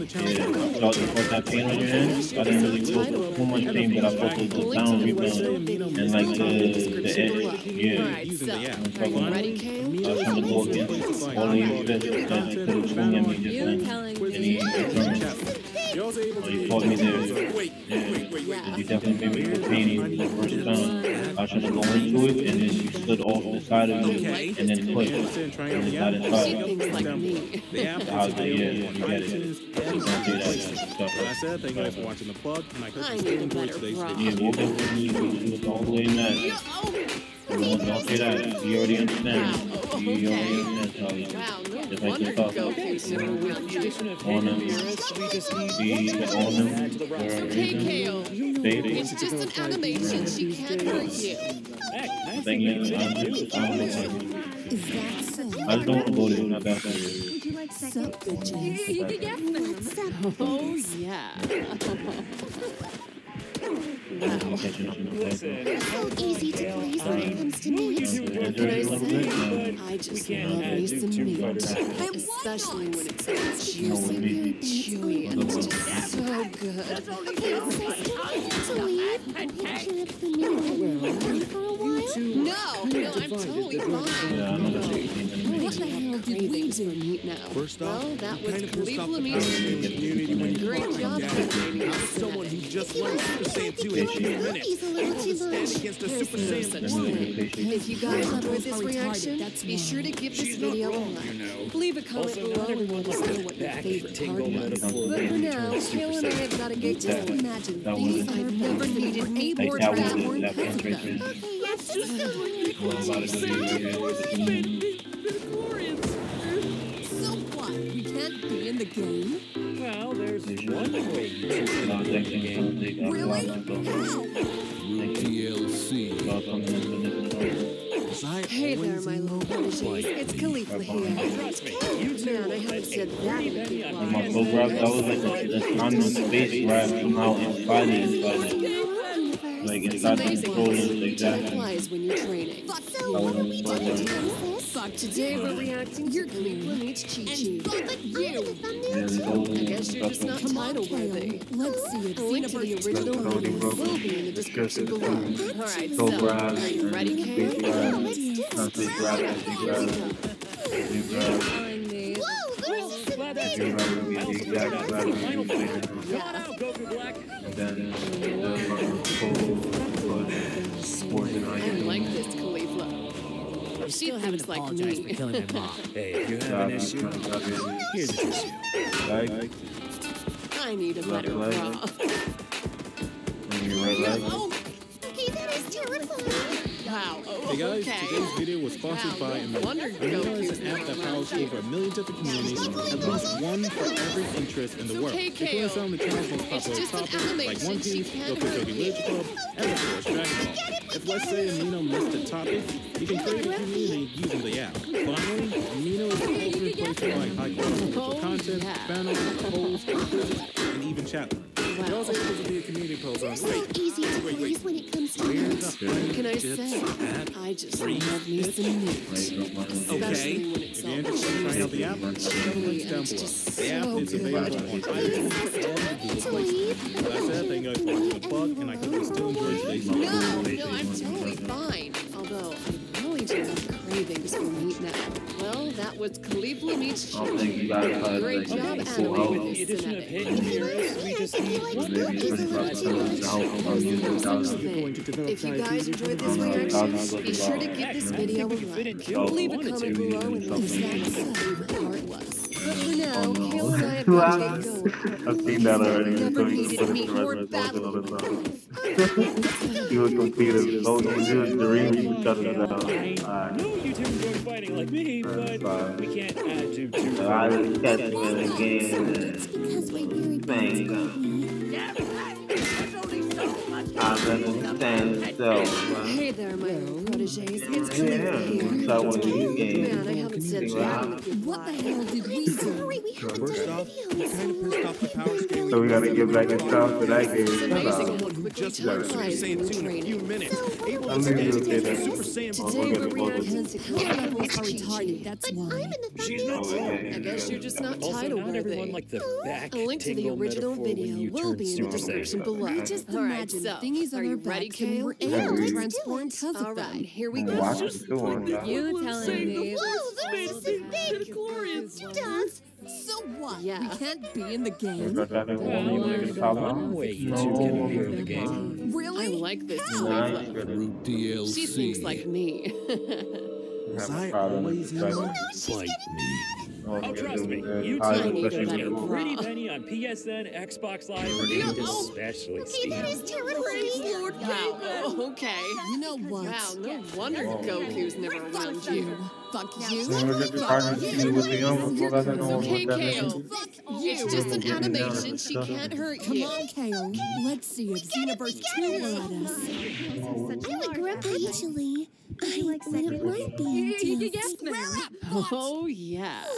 felt, felt that pain on your hand. I didn't really feel too much pain, but I felt the, the down rebound and like the, the edge. Yeah. Alright, so, are you ready, Kale? I was trying to go against all these fists that they could have swung at me just You then. telling And he You're also able you use me there. Wait, Yeah. wait, you definitely made me feel pain the first time. I was trying to go into it, and then you slid off the side of me, and then in out And the it got She inside. like app is Ah, yeah, yeah, you get it. I said, thank you guys for watching the plug, I I need still a enjoyed today's video. Yeah, we'll definitely do it all the way. Don't, don't say that. You already understand. You already understand, Wow, no Just like wonder you thought. Goku's never with around the you. addition of Hit On and them. Beerus, we just need Be one more on person them to add to the for a roster. Okay, reason. Kale. Baby. It's just an animation. She can't hurt you. Heck, I Thank think you. we could I'm fit it just, too. I'm just, Is that so? I just don't want to go there. Not that serious. So, bitches. You can get them. Oh, yeah. wow. Catching up in the Listen, So easy to please when it comes to meat. What can I say? I just love me some meat. Especially when it's juicy and chewy and it's just so good. Okay, so still to leave. I'm sure the for a while. No, no, I'm totally fine. Yeah, I'm gonna take it. What the hell did we do meat now? First off, well, that was kind of pissed off the Caulifla power Meat. scaling community when you Great job, my dad. Caulifla. How does someone who just Super Saiyan 2 in a few minutes. He's a little too stand against a Super Saiyan. 1? If you guys Your enjoyed this levels are retarded, reaction, be sure to give this video a like. Leave a comment below and let us know what your favorite tingle part was. But for now, turn Kale and I have got to get That- to. Imagine that things was- that are I've never needed. for a able more Like, that was dragonborn that because of penetration. them. Okay, that's just so in the game? Well, there's one way you two can No, the game. Thank you. Really? How? TLC. Hey there, my little proteges. It's Caulifla Oh, here. trust me, you two Man, I haven't said that in a penny good on while. My PSN that was like the, the time and space where I come out and it, but like It's inside the amazing how controllers, time exactly. flies when you're training. So what are we doing, Genesis? Fuck, today we're reacting to Caulifla meets Chi Chi. But I'm in the Yeah, thumbnail it's too. I guess you're just not Come title worthy. Let's see if A link to the original 2 video will be in the description below. Alright, so, are you ready, and Kale? big grab. No, big grab, big grab, big grab. Like this Caulifla. I still haven't thinks like apologized for me. killing my mom. Hey, if you have an issue, here's the issue. Like, I need a better Left bra. on your right leg. Oh, Wow. Oh, Hey guys, okay. today's video was sponsored Wow, by Amino. Amino is an app that powers over a million different communities, at least one for every interest in the world, including some of the channel's most popular topics like. One Piece, Goku hurt Doki Club, and of course Dragon Ball. If let's say Amino missed a topic, you can create a community using the app. Finally, Amino is the ultimate place to find high quality Oh, content, panels, polls, quizzes, and even chat. You're Wow. also able to be a community post on They're so easy to please when it comes to meat. Can I say? I just love me some when it's If you're interested in trying out the app, check the links down below. The app is available on good. iTunes and the Google Play Store. With that said, thank you guys for watching the plug, and I hope you still enjoyed today's video. No, no, I'm totally fine. Have cravings for meat now. Well, that was Caulifla meets I don't think you guys Great like job, a Anime. full With house. the addition of hidden viewers, we just need one more Maybe user 25% of the house are using thousands. You're going to develop If you guys diabetes. enjoyed this reaction, be sure to give this video a think we could fit in like. two if we Leave a comment below and let us know what your favorite part was. Oh. I've seen that already. So you can put it resume badly all in the it. Down. You two enjoy fighting like me, but we can't add I very Bang. I understand itself. Hey there, my little proteges. It's Yeah, Caulifla here. so what you game. Man, I haven't said See that what in a happens? good What the hell did we do? sorry we haven't First done off, videos. kind of pissed off the power scaling So we gotta community get back when in you town for that game. It's amazing how quickly just time learned Super flies when Saiyan 2 in a training. few minutes, able I'm to stand gonna against say a that. Super Saiyan Today we're we're gonna reacting to levels are retarded, that's why. In the She's thumbnail not too. I guess you're just not Also, title not everyone worthy. the back A link to the original video will be in the description Saiyan. below. Just All right, imagine so, thingies are on you our ready, backs and Kale? we're able to we- transform because All of right, here we I'm go. watching too on. You telling me? Whoa, this is big. Two dots. So what? Yeah. We can't be in the game? We're trying to Well, only look the top one line. way you two can in the game. I Really? like this Nice. Caulifla. She thinks like me. Was Have a I problem always with in oh, that. love? Bite me. Oh, Oh, yeah, trust me, you high two need a especially better for- bra. Pretty Penny on PSN, Xbox Live, and Oh, especially Okay, Steam. that is terrifying. Lord wow. Okay. You know what? Wow, no wonder Whoa. Goku's never around Fuck you. you. Fuck you. So we're just trying to see what the young people doesn't know Okay, Kale. is. Fuck It's you. just an animation. She can't hurt Come you. Come on, Kale. Let's see if Xenoverse 2 will let us. I'm a grumpy. Actually, I wouldn't mind being You jealous. yes, man. Oh, yeah.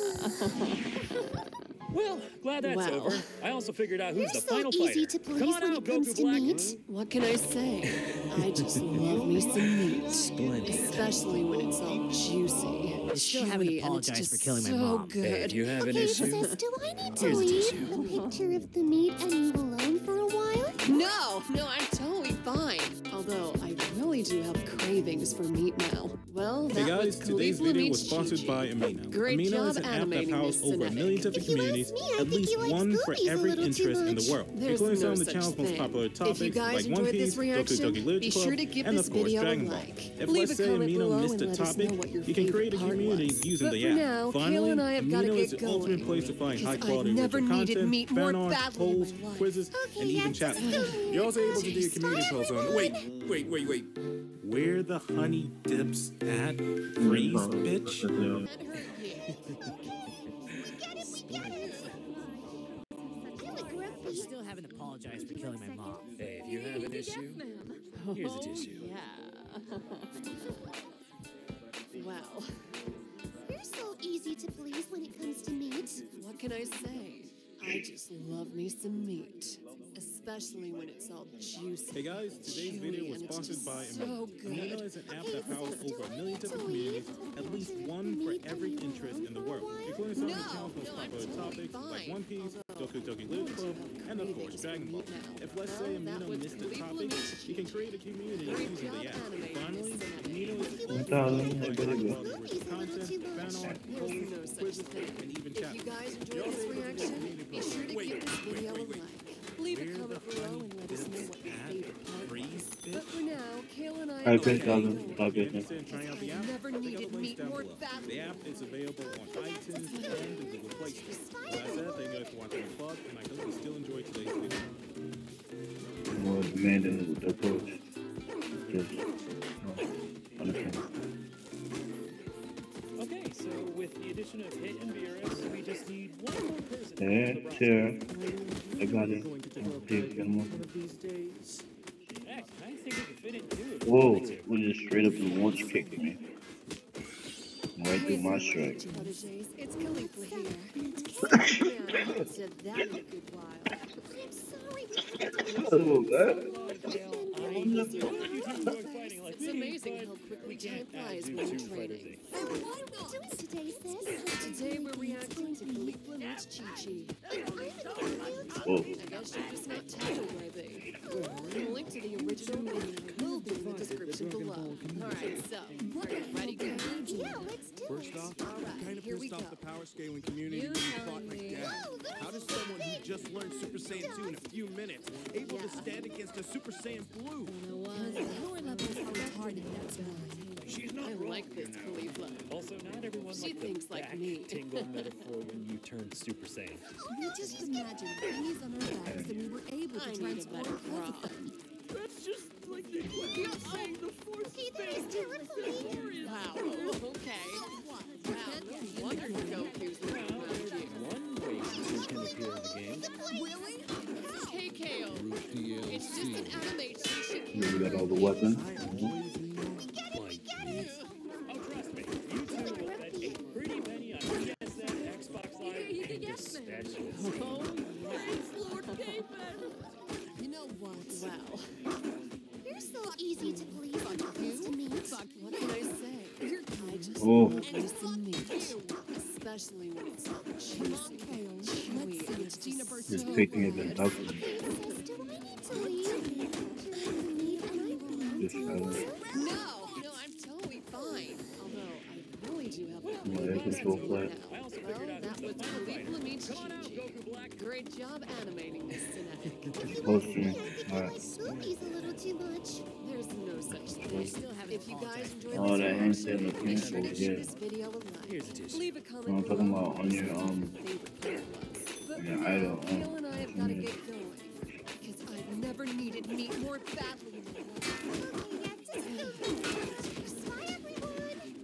Well, glad that's Wow. over. I also figured out who's You're the so final easy fighter. to please Come on when out, it comes Goku to Black. meat. Hmm? What can I say? I just love me some meat. Splendid. Especially when it's all juicy. I still haven't chewy, and it's apologized just for killing my so mom. Good. Hey, if you have an Okay, issue, sis, do I need to Here's leave tissue. the picture of the meat and you alone for a while? No, no, I'm totally fine. Although I really do have cravings for meat now. Well, that Hey guys, was today's video meets was sponsored by Amino. Great Amino job is an app that powers over a million different If you ask communities, me, I at think least he likes one for a every little too interest in the much. world, There's including some no of the such channel's most thing. popular If topics you guys like One Piece, this Doku reaction, Doki Literature be Club, sure to give and this of course video a Dragon Ball. like. If Leave let's a say comment Amino below missed and a let us topic, know what you can create a favorite part community was. using But the for app. now, Kayla Finally, and I have gotta Amino get is the ultimate going. place to find 'Cause high I've quality never original needed content, meat more fan art, badly polls, quizzes, and even chat. You're also able to do your Jeez, community bye, posts on. Wait, wait, wait, wait. Where the honey dips at? Freeze, bitch. That hurt you. I still haven't apologized for killing my mom. Hey, if you have an issue, here's a tissue. Oh, yeah. well, You're so easy to please when it comes to meat. what can I say? I just love me some meat. Especially when it's all juicy. Hey guys, today's video was sponsored by Amino. good. Amino is an app that powers over a million different communities, at least one for every interest in the world, including some of the channel's most popular totally topics like. One Piece, Although Doku Doki Literature Club, and of course Dragon Ball. cravings for meat If let's say Amino missed a topic, meets you can create a community using the app. Finally. Amino is the One ultimate thousand, place to I find believe high it. quality content, fan art, polls, quizzes, and even If you guys enjoyed this reaction, be sure to give this video a like. Leave a Where comment below and let us know what your at? favorite part was. But for now, Kayla and I I have think gotta I'll get just going. stop If you're it. interested in trying out the I app, never needed meat more below. badly. The app is available on iTunes and the Google Play Store. As I said, thank you guys for watching the vlog, and I hope you still enjoyed today's video. More demanding approach. Just, oh, understand. Okay, so with the addition of Hit and Beerus, we just need one more person. Yeah, to eh, the roster. sure. I got it. I'll take it. diabetes one of these days. Heck, I think we could fit in two. Whoa, wanted to. we just straight up and once kicked me. Right through my strike. Proteges, it's Caulifla here. Man, I haven't said that in a good while. I'm sorry. Oh, that? Amazing how quickly we time can't flies add when you you're training. So what are we doing today, sis? Today we're reacting to Caulifla meets Chi-Chi. I guess you're just not title worthy. A link to the original video will be in the description below. Alright, so, are you ready, guys? Yeah, let's do First it. off, I'm kind of here we pissed off go. the power scaling community You when you telling fought my me. dad. Oh, how does someone who just learned Super Saiyan 2 in a few minutes able to stand against a Super Saiyan Blue? You know what? Lower levels are retarded, that's why. She's not I wrong. like this Caulifla. Also, not everyone She liked the thinks like back me. tingle metaphor when you turn Super Saiyan. We just imagined bees on our backs and we were able I to need a better transform both prop. of them. Okay, that is terrifying. Wow, okay. Wow, no wonder Goku's looking around you. One way Super can appear in the game. Really? KKO. It's just an animation. She Yeah, we got all the weapons. Love me meat. Especially when it's juicy, chewy, and if just Bird taking it and ducking. Okay, I need to leave? Picture of the meat and I Just, uh, No, no, I'm totally fine. Although I really do have a Yeah, cravings control right flat. I also Well, figured out that was the final Caulifla fighter. meets Come on out, Black. Great job animating this tonight. Close to me. I think I Alright. like boobies a little too much. There's no such I thing. still haven't If you guys apologized for enjoyed Oh, that reaction, handstand be looks sure to yeah. this video a like. Here's a tissue. Leave a comment I'm talking about on your, what um, favorite part was. But your idol, now, Kayla and I have got to yeah. get going. Because I've never needed meat more badly in my life. Okay, that's it. Bye, everyone.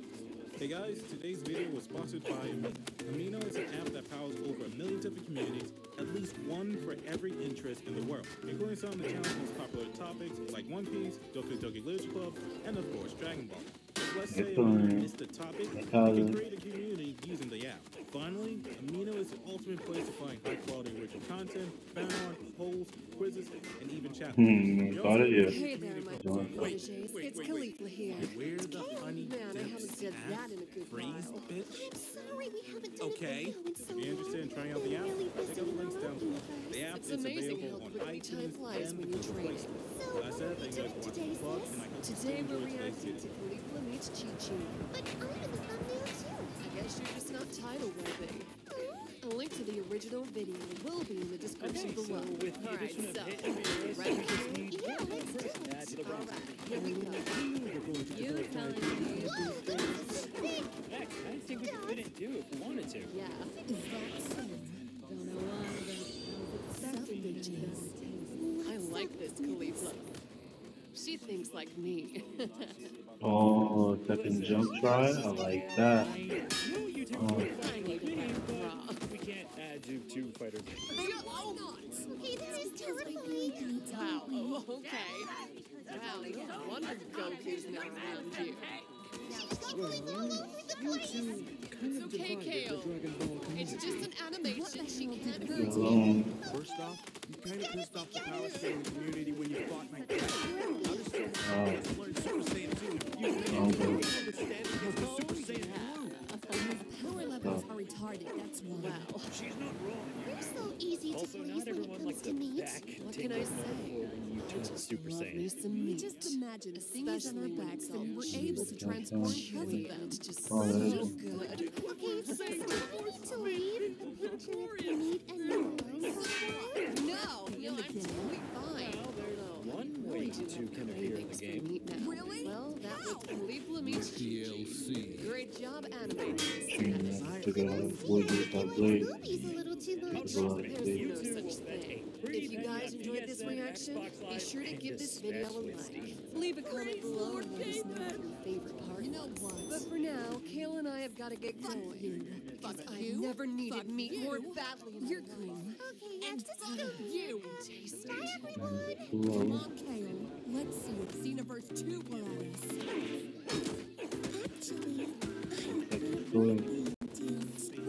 Hey guys, today's video was sponsored by Amino. Amino is an app that powers over a million different communities, at least one for every interest in the world, including some of the channel's most popular topics like One Piece, Doku Doki Literature Club, and of course Dragon Ball. If let's say a Excellent. Amino missed a topic, you can create a community using the app. Finally, Amino is the ultimate place to find high quality original content, fan art, polls, quizzes, and even chat. Hmm, You got it, yeah. Hey there, my Don't- proteges. It's wait, Caulifla here. Where the honey Man, I haven't said ass that in a good freeze, while. bitch? I'm sorry we haven't done Okay. a video in so If you're interested in trying out the app, Really check out the in links down own below. The app It's is amazing available how on quickly time iTunes flies and when you're Google Play training. Store. So, With said, what are we thank you guys doing for watching today, sis? and I hope you Today we're reacting to video. Caulifla meets Chi Chi. But I'm in the thumbnail too. I guess you're just not title worthy. A link to the original video will be in the description Okay, so below. with the Alright, addition of so, hit and mirrors, ready? we just need Yeah, let's do it. add the roster. Alright, here we go. We're going to You telling me? Whoa, this is big. Heck, I didn't think we could fit in two if we wanted to. Yeah. I like this Caulifla. She thinks like me. Oh, second jump try? I like that. Oh. we can't add you two fighters. Okay, that is terrifying. wow. Oh, okay. Wow. No wonder Goku's not around all over the place. Kind It's okay, Kale. It's just an animation. She can't hurt You're you. alone. Um, First off, you kind of pissed off the power scaling community when you fought my dad. How does someone Oh, just learn Super Saiyan 2 in a few minutes? oh, good. Able to stand against Super Saiyan Power levels are uh, retarded, that's why. Wow. She's not wrong. You're so easy to Also, please when it everyone comes to the meat. What can I from the say? Floor when you turn Super Love Saiyan. some. Just imagine the things on our Especially when backs it's that we all were able to transform because of Chewy, them. It's just so good. Okay, so do we need to leave? A picture of the meat and noodles. No, no, I'm totally fine. Well, there's Although, one way really you do two can appear in the game. Really? Well, that was Caulifla meets Chi-Chi. Great job animating this. Shouldn't have wood with that blade. Movie's a little too much. It's a lot of There's no such thing. If you guys enjoyed this reaction, be sure to give this video a like. Leave a comment below and let us know your favorite part You know what? But for now, Kale and I have got to get going. Fuck I never needed meat more badly in You're my cool. Okay, next is go. You taste Bye, everyone. Come Hello. on, Kale. Let's see if Xenoverse 2 will at us. Actually, Second swing.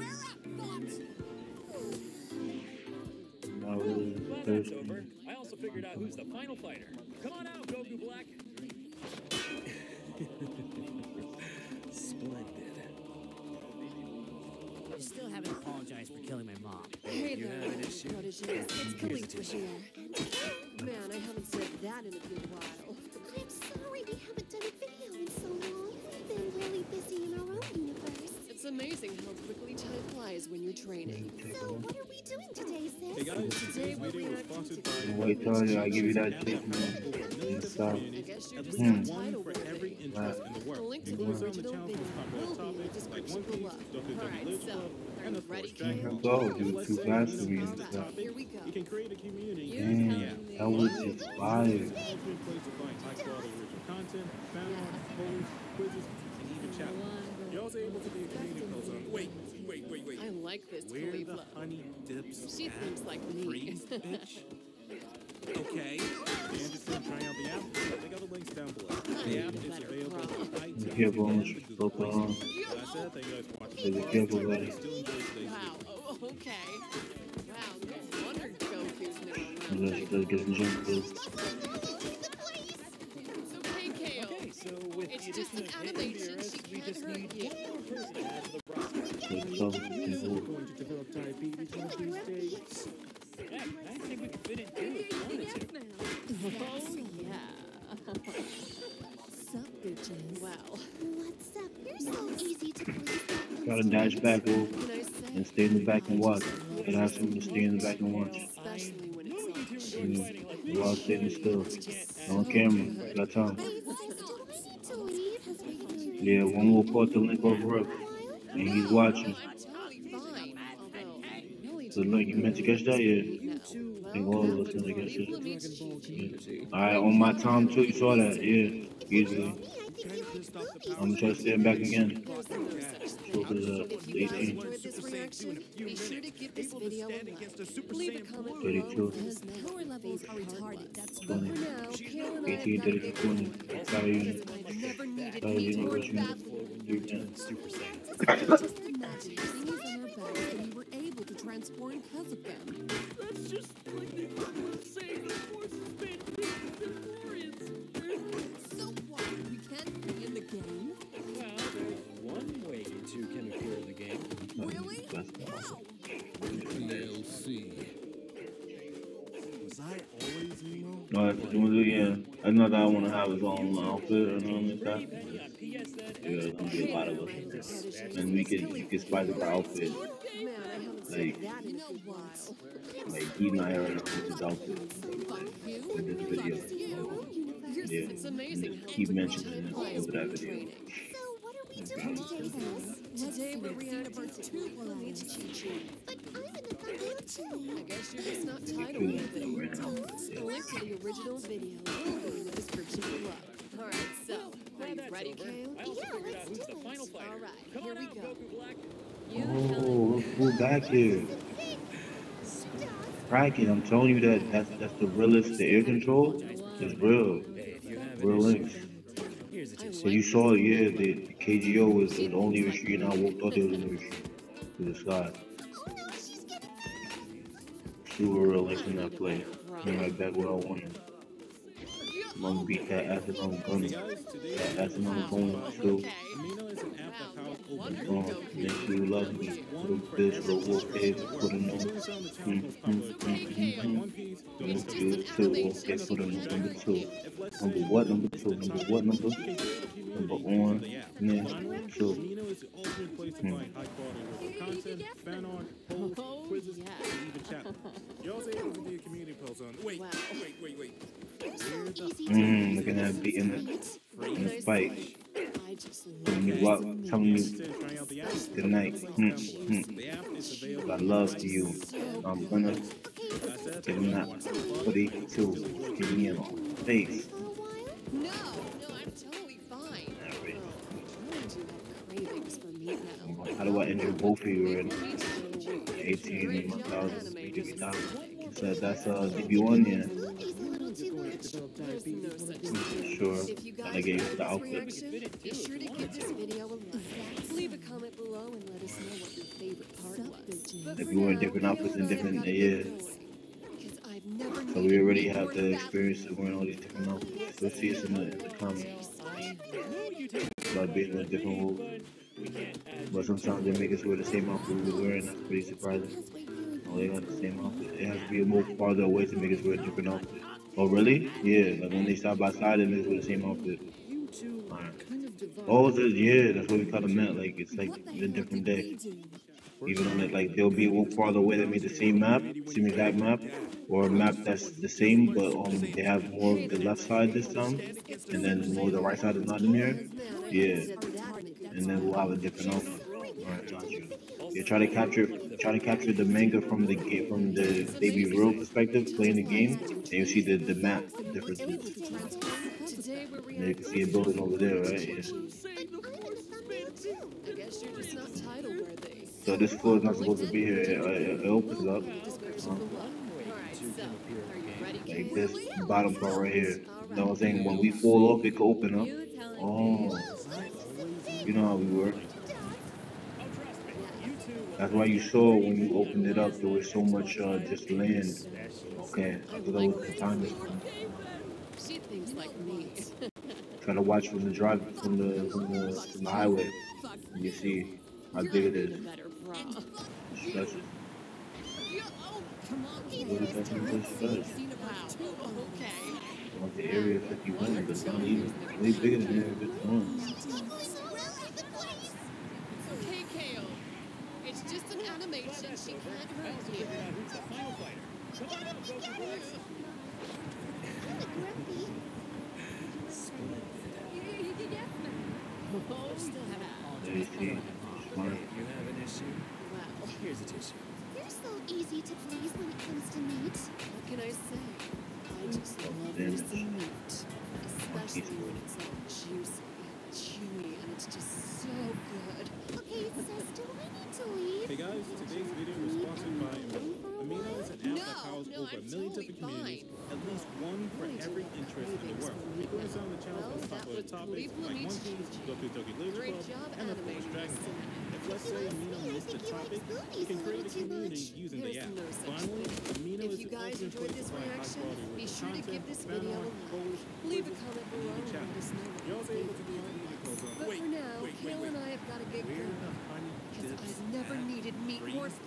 Now really Glad that's over. I also figured out who's the final fighter. Come on out, Goku Black. Splendid. I still haven't apologized for killing my mom. Hey You there, have an my issue? protege. It's Caulifla here. Man, I haven't said that in a good while. I'm sorry we haven't done a video in so long. We've been really busy in our own universe. It's amazing how quickly time flies when you're training. So, what are we doing today, sis? Hey guys, Today we're video was reacting sponsored to by Wait till I give you that App shit, that man. powers over a million It's different up. I communities, guess you're at just least not one title for every interest in the A world. link to You the can find original the channel's video most popular will be in the topics like description One Piece, below. Doki Doki Alright, Literature so, Club, are and you of ready, course Dragon Kale? Ball. Go, If dude, let's too say fast Amino for me missed and a stuff. topic, Here we go. You can create a community You using the Damn, app. that was Finally, just Amino fire. is the ultimate place to find high quality original content, fan art, polls, quizzes, and even chat. You're also able to be a community post on Wait, wait, wait, wait. I like this Where the Caulifla. honey dips She ass thinks like me. freeze, bitch. Okay. If you're interested in out the app, check out the links down below. The app is available on iTunes careful, and I'm the Google so Play calm. Store. Like thank you guys for watching. Be the vlog. careful, buddy. still enjoyed today's Wow, oh, oh, okay. Wow, no wonder Goku's not around. Let's, let's get some jump first. It's okay, so with It's the just addition an of hit animation. She we can't just hurt need you. Gotta dash back, Wolf, What can I say? and stay in the back and watch. Have someone to stay in the back and watch. Especially when know it's you all two cheese. enjoy fighting like me, While sitting still. On camera. Got time. Wait, sis, do I need to leave? Has we been Yeah, one will put the link over up. And he's watching. So look, you meant to catch that, yeah? I think all of us meant to catch it. community. Alright, on my time too, you saw that, yeah. Easily. Me? I I'm gonna try to stand back again. There's the news section. Go for the If you guys 18. enjoyed this reaction, be sure to give this video a like. Leave a comment below 32. and let us know Power levels are retarded. That's But for 20. now, Kale and I have 18, got to 30, get 20. going. Power unit. Because I've never needed me unit, more which unit? badly. Three ten. Super Saiyan. Just imagine thingies on our backs and we were able to transform because of them. That's just like the equivalent of saying the force has been game? Well, there's one way you two can appear in the game. Really? That's Was I always emo? No, that's the one, yeah. I know that I want to have his own outfit and all like that. Yeah, there's gonna be a lot of us. And we could, you could spice up our outfit. Man, I haven't Like- seen that in You a know while. what? Like, he and I are in his outfit this video. Fuck you. Yeah. It's amazing how Keep much mentioning time it flies over that video. training. So what are we doing today, sis? Today we're see if reacting Xenoverse to 2 Who will Needs Cheat Sheet. But I'm in the mood too. I guess you're just not Two title minutes worthy. ago right now. A link to the original video will be in the description below. Alright, so, are you ready, over. Kale? Yeah, let's do the it. final fighter. Alright, here we out, go. Goku Black. You, Oh, look who back here. Cracking, I'm telling you that that's, that's the realest, the air control is real. Hey, if you have Real an links. issue, here's a tissue. So you saw, yeah, the, the KGO was the only issue, and I walked out there was an issue to the sky. Oh no, she's real links in that play. Came right back where I wanted. I'm gonna beat that acid on gunning. Guys, today That acid on going too. Amino is an app that powers over Oh, make you love me. Little bitch, little wolf egg, put it on. Mm, mm, mm, mm, One mm. Piece, Number two, two, wolf egg, put it on. Number two. Number what? Number two. Number what? Number? Number on. Next. Two. Amino is the ultimate place to find high quality original content, fan art, polls, quizzes, and even chat. You're also able to do a community post on. Wait, Wow. wait, wait, wait. To Mmm, at that beat in the, in fight. Telling you what, telling app, good night. Mm, mm. I love you. I'm gonna get him that footy too. Get me in face. a now. How do I injure both of you week. 18 and 1000, anime maybe just 1000. So that's uh, debut on there. There's no such thing. Sure. If you guys I gave like the outfit. reaction, be sure to give this video a like. Leave a comment below and let us know what your favorite part was. But If you want now, different outfits in and different have years. get going, because I've never So we already have the experience of wearing all these different outfits. You'll see us in the, in the comments I know you two about being in a different world. but we can't add But sometimes they make us wear the same outfit we were wearing. That's pretty surprising. Oh, they got the same outfit. It has to be a more farther away to make us wear a different outfit. Oh, really? Yeah, like when they side by side, and it's wear the same outfit. Oh, just, yeah, that's what we kind of meant. Like, it's like a different day. Even on it, like, they'll be farther away that made the same map, same exact map, or a map that's the same, but um, they have more of the left side this time, and then more the right side is not in there. Yeah, and then we'll have a different outfit. Alright, got you. Yeah, try to capture, try to capture the manga from the game, from the baby real perspective, playing the game, and you see the the map differences. And you can see it building over there, right? Yeah. You're. So this floor is not supposed to be here. It, it, it opens up. Like this bottom part right here. You know what I'm saying? When we fall off, it can open up. Oh, you know how we work. That's why you saw when you opened it up, there was so much uh, just land. Okay, I thought that was the time. She thinks like me. Try to watch from the drive, from the from the, from the highway. And you see how big it is. Better bra. That's it. What is that thing that does? Like the area 51, but it's not even way bigger than area 51. Okay, Kale. It's just an animation. She can't hurt you. figure out who's the final fighter. Come on out, Goku Black. Oh, still have it. There you. You have an issue, Wow. here's a tissue. You're so easy to please when it comes to meat. What can I say? I just love me some meat. Especially when it's all juicy. chewy, and it's just so good. Okay, sis, leave? Hey guys, today's video was sponsored by Amino. Amino is an app that powers no, over a million totally different communities, fine. at least one for every interest in the world. for now. some of the channel's Well, that popular topics like One Piece. Goku Village Great Club, job and of course Dragon Ball. If let's say Amino missed a think he likes topic, you can a create a community much. using the There's app. no Finally. Amino If is you the guys ultimate enjoyed place this to find reaction, high-quality be sure to give this video a like. Leave a comment below and let us know what you able think to of the the But for now, Kale and I have got get We're going. The honey Because dips I've never needed meat more Freeze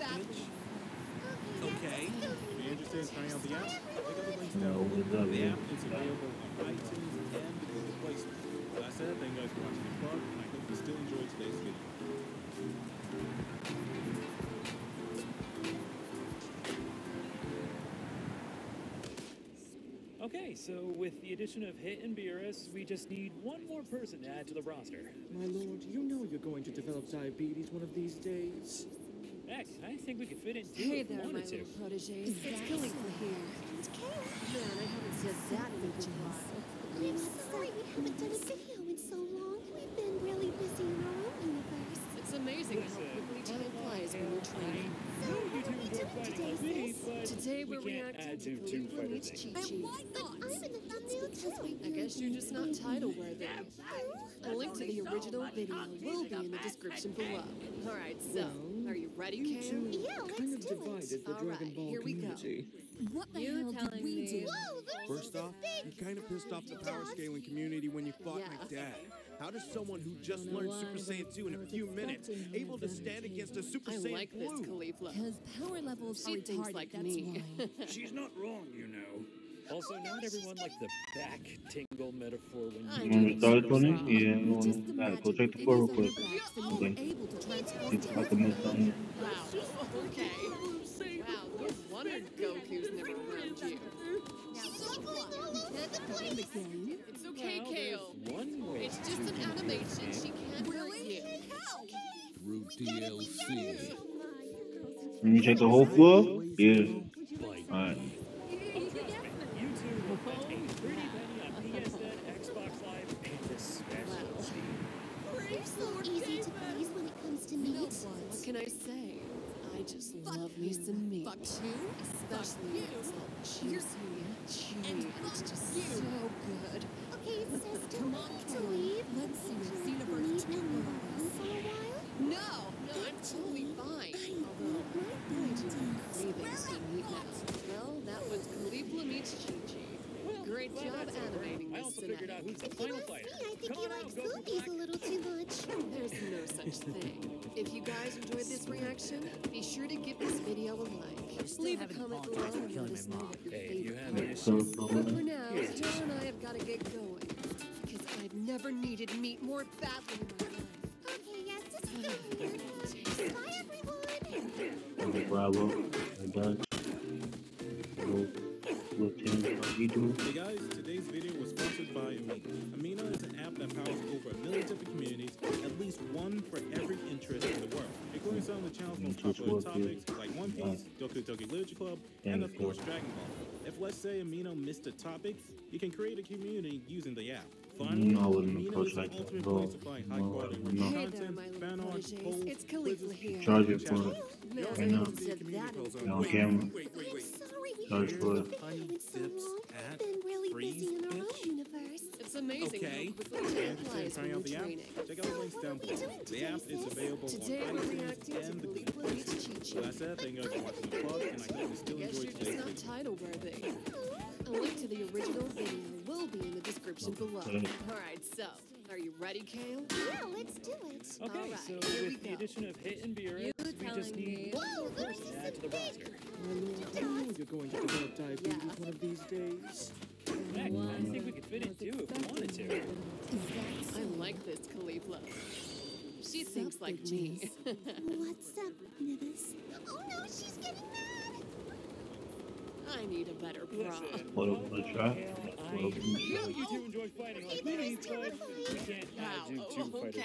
Okay. If you're interested in trying out the app, check out the links No, down what's below. up, The app is available on iTunes and Google Play Store. With that said, thank you guys for watching the vlog, and I hope you still enjoyed today's video. Okay, so with the addition of Hit and Beerus, we just need one more person to add to the roster. My lord, you know you're going to develop diabetes one of these days. Heck, I think we could fit in two Hey if we there, my wanted to. little protege. It's Caulifla here. It's Kayla. Man, I haven't said that in a good while. I'm sorry we haven't done a video in so long. We've been really busy in our own universe. It's amazing how quickly time flies when you're training. So, what are we doing today, sis? Today we we're can't reacting add to to Two Caulifla Fighters meets Inc. Chi Chi. But I'm in the thumbnail too. I guess you're just not title worthy. A link to the original video will be in the description below. Alright, so, are you ready, Cam? Yeah, let's Kind of do it. divided the All Dragon right, Ball here we go. community. What the You hell did telling we me- do? Whoa, there's First off, big you kind of pissed off the power scaling community when you fought my Yeah. dad. How does someone who just learned Super Saiyan 2 in a few minutes able to stand against a Super I Saiyan like this, Blue? Caulifla. Because power levels She are thinks retarded, like that's me. why. She's not wrong, you know. Also, oh, not everyone likes the back tingle metaphor when you You want to start, Tony? Just Yeah, Just no, imagine Alright, go check the if floor real quick. other backs and you Okay. were able to transform See if I can miss something. Wow, okay. Wow, no wonder Goku's never around you. Cycling all over the place. again. It's okay, Well, Kale. one way It's just an animation. She can't really? hurt you. Through DLC. Let me check the whole floor. Yeah. Alright. You two will bet a pretty penny on PSN, Xbox Live, and especially Steam. You're so easy to please when it comes to meat. What can I say? I just love me some meat. Fuck you. Especially when it's all juicy and chewy. and It's just so good. Okay, sis, do we to leave? Let's see if Meet Xenoverse 2 and will run let us. for a while? No, no, I'm totally fine. Although, I do have cravings for meat now. Well, that was Caulifla meets Chi Chi. Great Glad job that's over. animating I this also figured out who's the final fighter. me, I think Come he on out, likes Goku a little too much. There's no such thing. If you guys enjoyed this reaction, be sure to give this video a like. Leave a comment below and killing let us know mom. what your Hey, you favorite have part is. So, But for so, now, Joe and I have got to get going. Because I've never needed meat more badly in my life. Okay, yes, this is good. Bye, everyone. okay, Bravo. I got Little, little Tim, how you doing? Hey guys, today's video was sponsored by Amino. Amino is an app that powers over a million different communities, at least one for every interest in the world, including some of the channel's most popular topics like One Piece, Doki Doki Literature Club, and of course Dragon Ball. If let's say Amino missed a topic, you can create a community using the app. Finally, No, I wouldn't Amino approach like that. ultimate No, place no, no. Hey there, my little proteges. It's Caulifla here. Charge it for Man, Right I now. haven't said that in a on good camera. Wait, wait, I'm wait. sorry we Charge for it. a video in so Dips long. at We've been really busy in our own universe. It's amazing Okay. how quickly time Interested in flies when out the you're app? training. Check out the links down below. The app is available Today on we're iTunes reacting to and the Google Caulifla Play meets Store. Chi With Chi. said, thank you guys for watching the vlog, and I hope you still Guess enjoyed you're just not title worthy. A link to the original video will be in the description below. Alright, so, are you ready, Kale? Yeah, let's do it. Okay, Alright, so here we with the go. addition of Hit and Beerus, You we just telling need me. one more Whoa, there's person to add to the roster. My lord, you know you're going to develop diabetes Yeah. one of these days. Heck, I think we could fit in two if we wanted to. I like this Caulifla. She thinks like me. What's up, Nibis? Oh no, she's getting mad. I need a better bra. What up, let's try? Hell, What up, let's know try? you two enjoy fighting like me, but we can't Wow, add two oh, fighters. okay.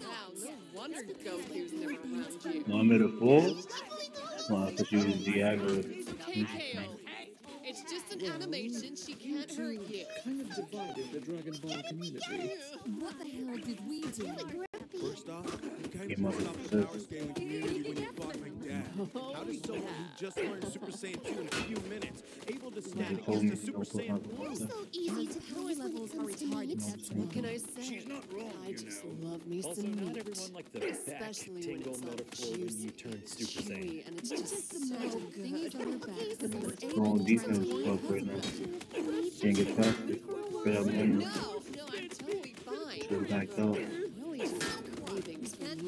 Wow, no wonder Goku's never around you. Want me to full? Scuffling all Well, I thought you was Viagra. It's okay, Kale. It's just an an animation. She can't hurt you. Kind of divided the Dragon Ball community. What the hell did we do? First off, you kind of Came up brought with up the this. power scaling community when you fought my dad. How does someone who just learned Super Saiyan 2 in a few minutes able to stand told me against a Super don't put Saiyan my- Blue? So easy to please when it comes to me. What can I say? She's not wrong, I you just know. love me Also, some not meat. everyone liked the back Especially when tingle it's all metaphor when you turn Super Saiyan. chewy, and it's just Just so imagine good. thingies on her back and then Okay, Go on defense stuff right now. Can't get past it. Straight up No, window. no, I'm totally fine. Straight back out.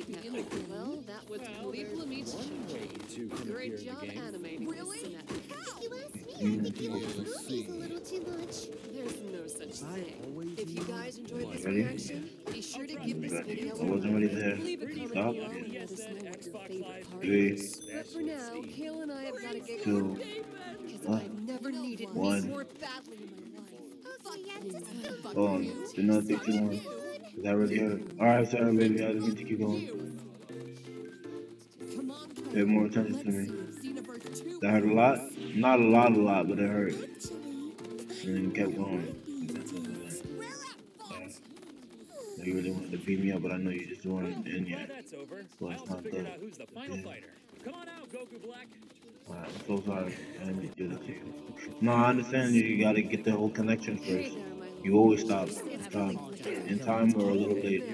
Really just cravings for. Well, that was Khalif Lamid's One way to Great job animating Really? this If you ask me, I think you like movies a little too much. There's no such thing. If you guys enjoyed this Ready? reaction, be sure to give this video I wasn't really there. Leave a comment Stop. below and let us know what your favorite part is. But for now, Kale and I have got to get Two. going because I've never needed One. more badly in my life. Oh, okay, yeah, just uh, fuck oh, Hold on. you. Do not take too long. Cause I already heard. Alright, sorry, baby. I didn't mean to keep going. Come on, Pay more attention to me. Xenoverse 2 That hurt a lot? Not a lot, a lot, but it hurt. And then kept going. You really wanted to beat me up, but I know you just weren't in Now yet. that's over. It's not figured good. who's the final fighter. Come on out, Goku Black. Alright, I'm so sorry. I didn't to do that to you. No, I understand you, you gotta get the whole connection first. There, my love. You always stop. Stop. In time or a little late.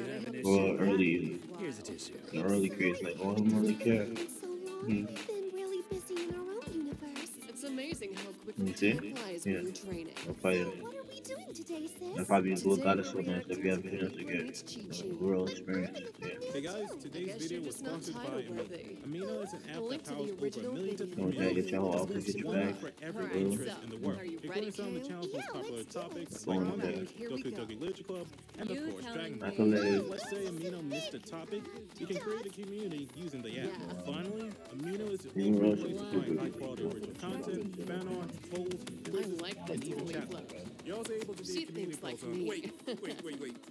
Or early. Here's. The early creates like, oh, I don't really care. So Hmm. really busy in our own universe. It's amazing how quickly You see? time flies Yeah. when you're training. I'll fight it. What are we doing today, sis? That probably look out of so we're if you have a chance to reacting get to Cheat a Sheet. real experience. Yeah. Hey guys, I today's video was sponsored by Amino. Amino is an A app link that to the powers over a million different Don't try to get your whole outfit, get your bag. for every Alright, interest in the world. are you Including ready, some of the Kale? channel's most popular topics Go like on, One Dad. Piece, Here we Goku go. Doki Literature Club, and of course Dragon. Ball. That's hilarious. Let's say Amino missed a topic, you can create a community using the app. Finally, Amino is the You ultimate rush place to it. find high quality original content, fan art, polls, I quizzes, like and this even Khalif chat. Look. You're also able to do She community thinks like on. me. Wait, wait, wait, wait.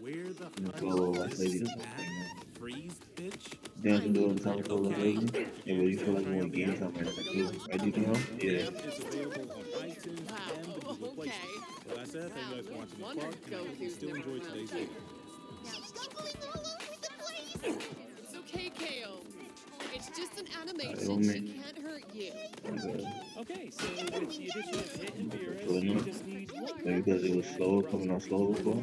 Where the fuck follow is like this ladies. app? Freeze, bitch. Dancing doing time for the lady. Yeah, but you feel like you want to gain something like that too. Right, do you know? The Yeah. app is available on iTunes and the Wow, Google okay. Well, I said, thank you guys for watching no this wonder part, and I hope you Goku's still never enjoyed around today's here. video. Now stop going all over the place. It's okay, Kale. It's just an don't animation. She can't hurt you. Okay, so with the addition of Hit and Beerus, you just need one. Maybe because it was slow, coming out slow before.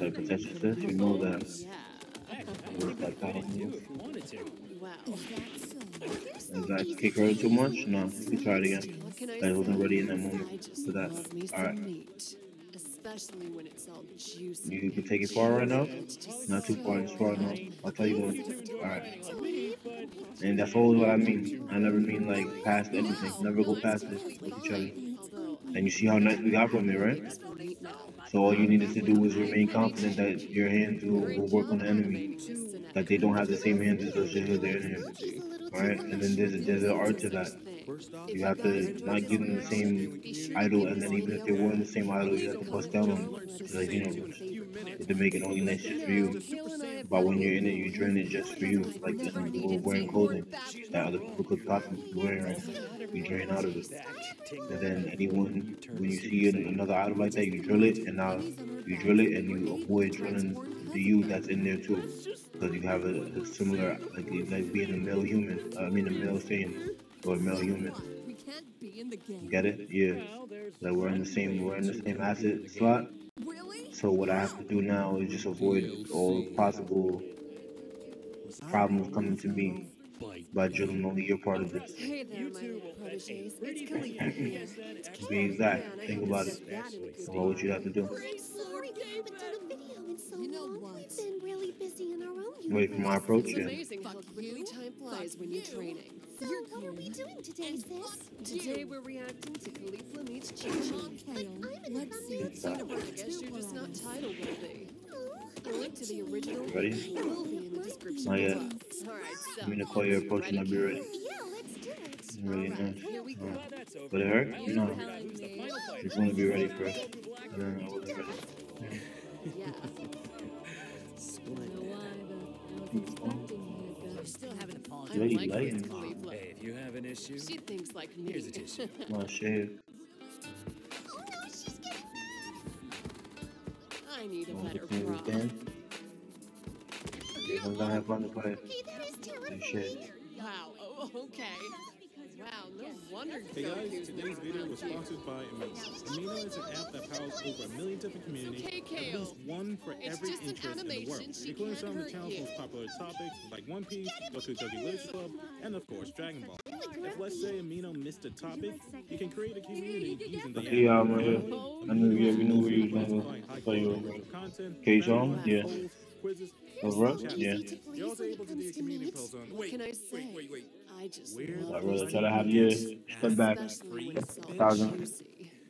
Like protection says, you know that. Yeah. Heck, I It think was you that could too move. if you wanted to. Wow. Does that kick her too much? No, you can try it again. What I I wasn't ready in that moment just for that. love Alright. Especially when it's all juicy. You can take it far right now. Not too far, just far enough. I'll tell you what. Alright. fighting like me, but And that's always what I mean. I never mean like past anything. Never go past it with each other. And you see how nice we got from it, right? it's for meat now. So all you needed to do was remain confident that your hands will, will work on the enemy. That they don't have the same hands as us just their hands. She's a Right? And then there's, there's an art to that. First off, You have to not give them the same idol, and then even if they weren't the same idol, you have to bust down on them. Like, you know, to make it only nice just for you. But when you're in it, you drain it just for you. Like you're wearing clothing that other people could possibly be wearing. Right? You drain out of it. And then anyone, when you see another idol like that, you drill it, and now you drill it, and you avoid drilling the you that's in there too, because you have a, a similar, like like being a male human. I mean, a male Saiyan or male human. Get it? Yeah. Like we're in the same, we're in the same asset slot. So what I have to do now is just avoid all possible problems coming to me by drilling only your part of this. Hey there, my proteges. It's Caulifla here. To be exact, think about it. So what would you have to do? I'm sorry we haven't done a video in so You know long. what? We've been really busy in our own universe. Wait for my approach, It's yeah. amazing how quickly time flies when you're training. So what are we doing today, sis? Today we're reacting to Khalif Lamid's cheat Come on, sheet. Kale. Let's see if I Xenoverse guess 2 you're just will not let us. title worthy. A link to the original Ready? will be in the description Not yet. Alright, so. I'm gonna call your approach and I'll be ready. yeah, let's do it. Really nice. Here we go. Well, that's. Would it hurt? I No. figured out who's the final. Just want to be ready first. Goku Black. I wasn't ready. Yeah. I know why, but I was expecting you I still haven't apologized. Really like like it. Hey, if you You have an issue? She thinks like me. Here's a tissue. My shave. I need a better to play bra. I'm gonna have fun to play. Okay, Hey, shit. Wow. Oh, oh, okay. Wow. No wonder. Hey guys, today's video was sponsored by Amino. Amino is an app that powers over a million different communities, okay, at least one for It's every just an interest in the world, including some of the channel's most popular topics like One Piece, Doki Doki Literature Club, and of course Dragon Ball. If let's say Amino missed a topic, you can create a community using the app. Yeah, I'm ready. I knew you, we knew where you was Finally, gonna find high play quality you. original content, Okay, battle Sean? Yeah. polls, quizzes, Over? chat Yeah. Easy to please You're also when it able to do community meat. on What can I say? Wait, wait, wait. I just Where love I'd try to have you step back, Especially when it's all Thousand.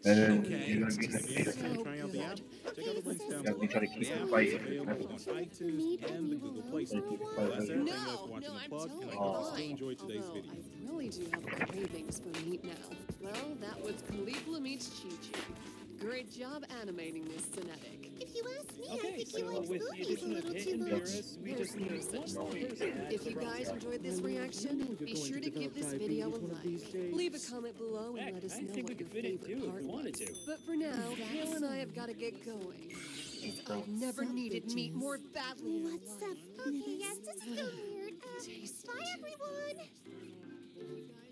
and then you're gonna be If you're interested in So trying out the app, check out the links down You have to below. try to keep The it app is fighting. available on iTunes and the Google Play Store. Keep it Well, that's fighting. everything No, that's no, watching the I'm plug, and I hope you still fine. enjoyed today's Although video. I really do have cravings for meat now. Well, that was Caulifla meets Chi-Chi. Great job animating this genetic. If you ask me, I think so he likes movies a little too much. Beerus, we just need There's one more person. at If you guys enjoyed this reaction, be sure to give this video a like. Leave a comment below and let us know think we what could your fit in favorite too if part we wanted was. to. But for now, Kale and I have got to get going. I've never needed meat more badly in my What's up? life. Okay, yes, this is so weird. Uh, bye, everyone.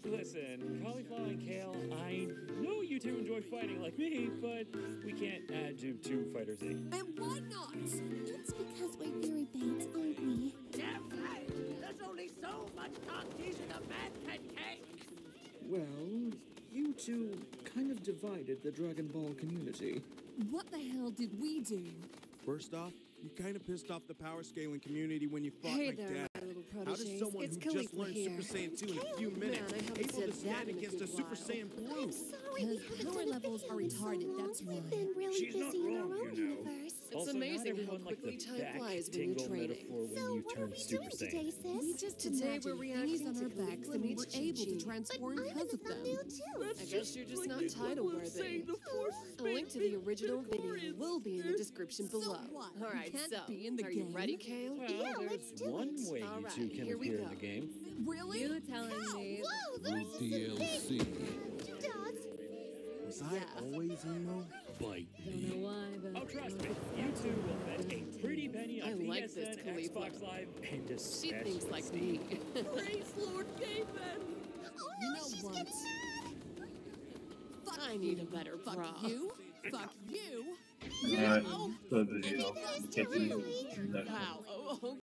Listen, Caulifla and kale, I know you two enjoy fighting like me, but we can't add you to Fighter Z. And why not? It's because we're very bait, aren't we? Damn right! There's only so much cock teasing a man can take! Well, you two kind of divided the Dragon Ball community. What the hell did we do? First off, you kind of pissed off the power scaling community when you fought Hey my there, dad. my How does someone It's who just learned here. Super Saiyan 2 in a few minutes I haven't able to stand in a against a good Super while. Saiyan I'm Blue? sorry, we Because haven't power done levels are in so retarded, long. that's We've why. been really She's not busy in our wrong, own you know. universe. It's also, amazing how everyone quickly the time flies when you're training. metaphor when So you what are turn we Super doing today, Saiyan. sis? Just Today we're reacting on to our backs and we meets were able to transform I'm because of them. I guess you're just not like the title equivalent of saying worthy. A link to the original video will be in the description So below. what? All We right, can't so be in the are you ready, Kale? Well, Yeah, let's do one it. way you two can here we appear in go. the game. Really? You telling me? Whoa, those are some DLC. big dogs. Was I always emo? Bite Don't know why, but Oh, trust me, you two will bet a pretty penny on I like this, PSN, Caulifla. Xbox Live, and She thinks like Steam. me. Praise Lord David! Oh You know she's what? getting mad. Fuck I need a better Fuck bra. you. Fuck you. Alright, Oh, so the video. That is Catch you terrifying. next Wow. Oh, oh, oh.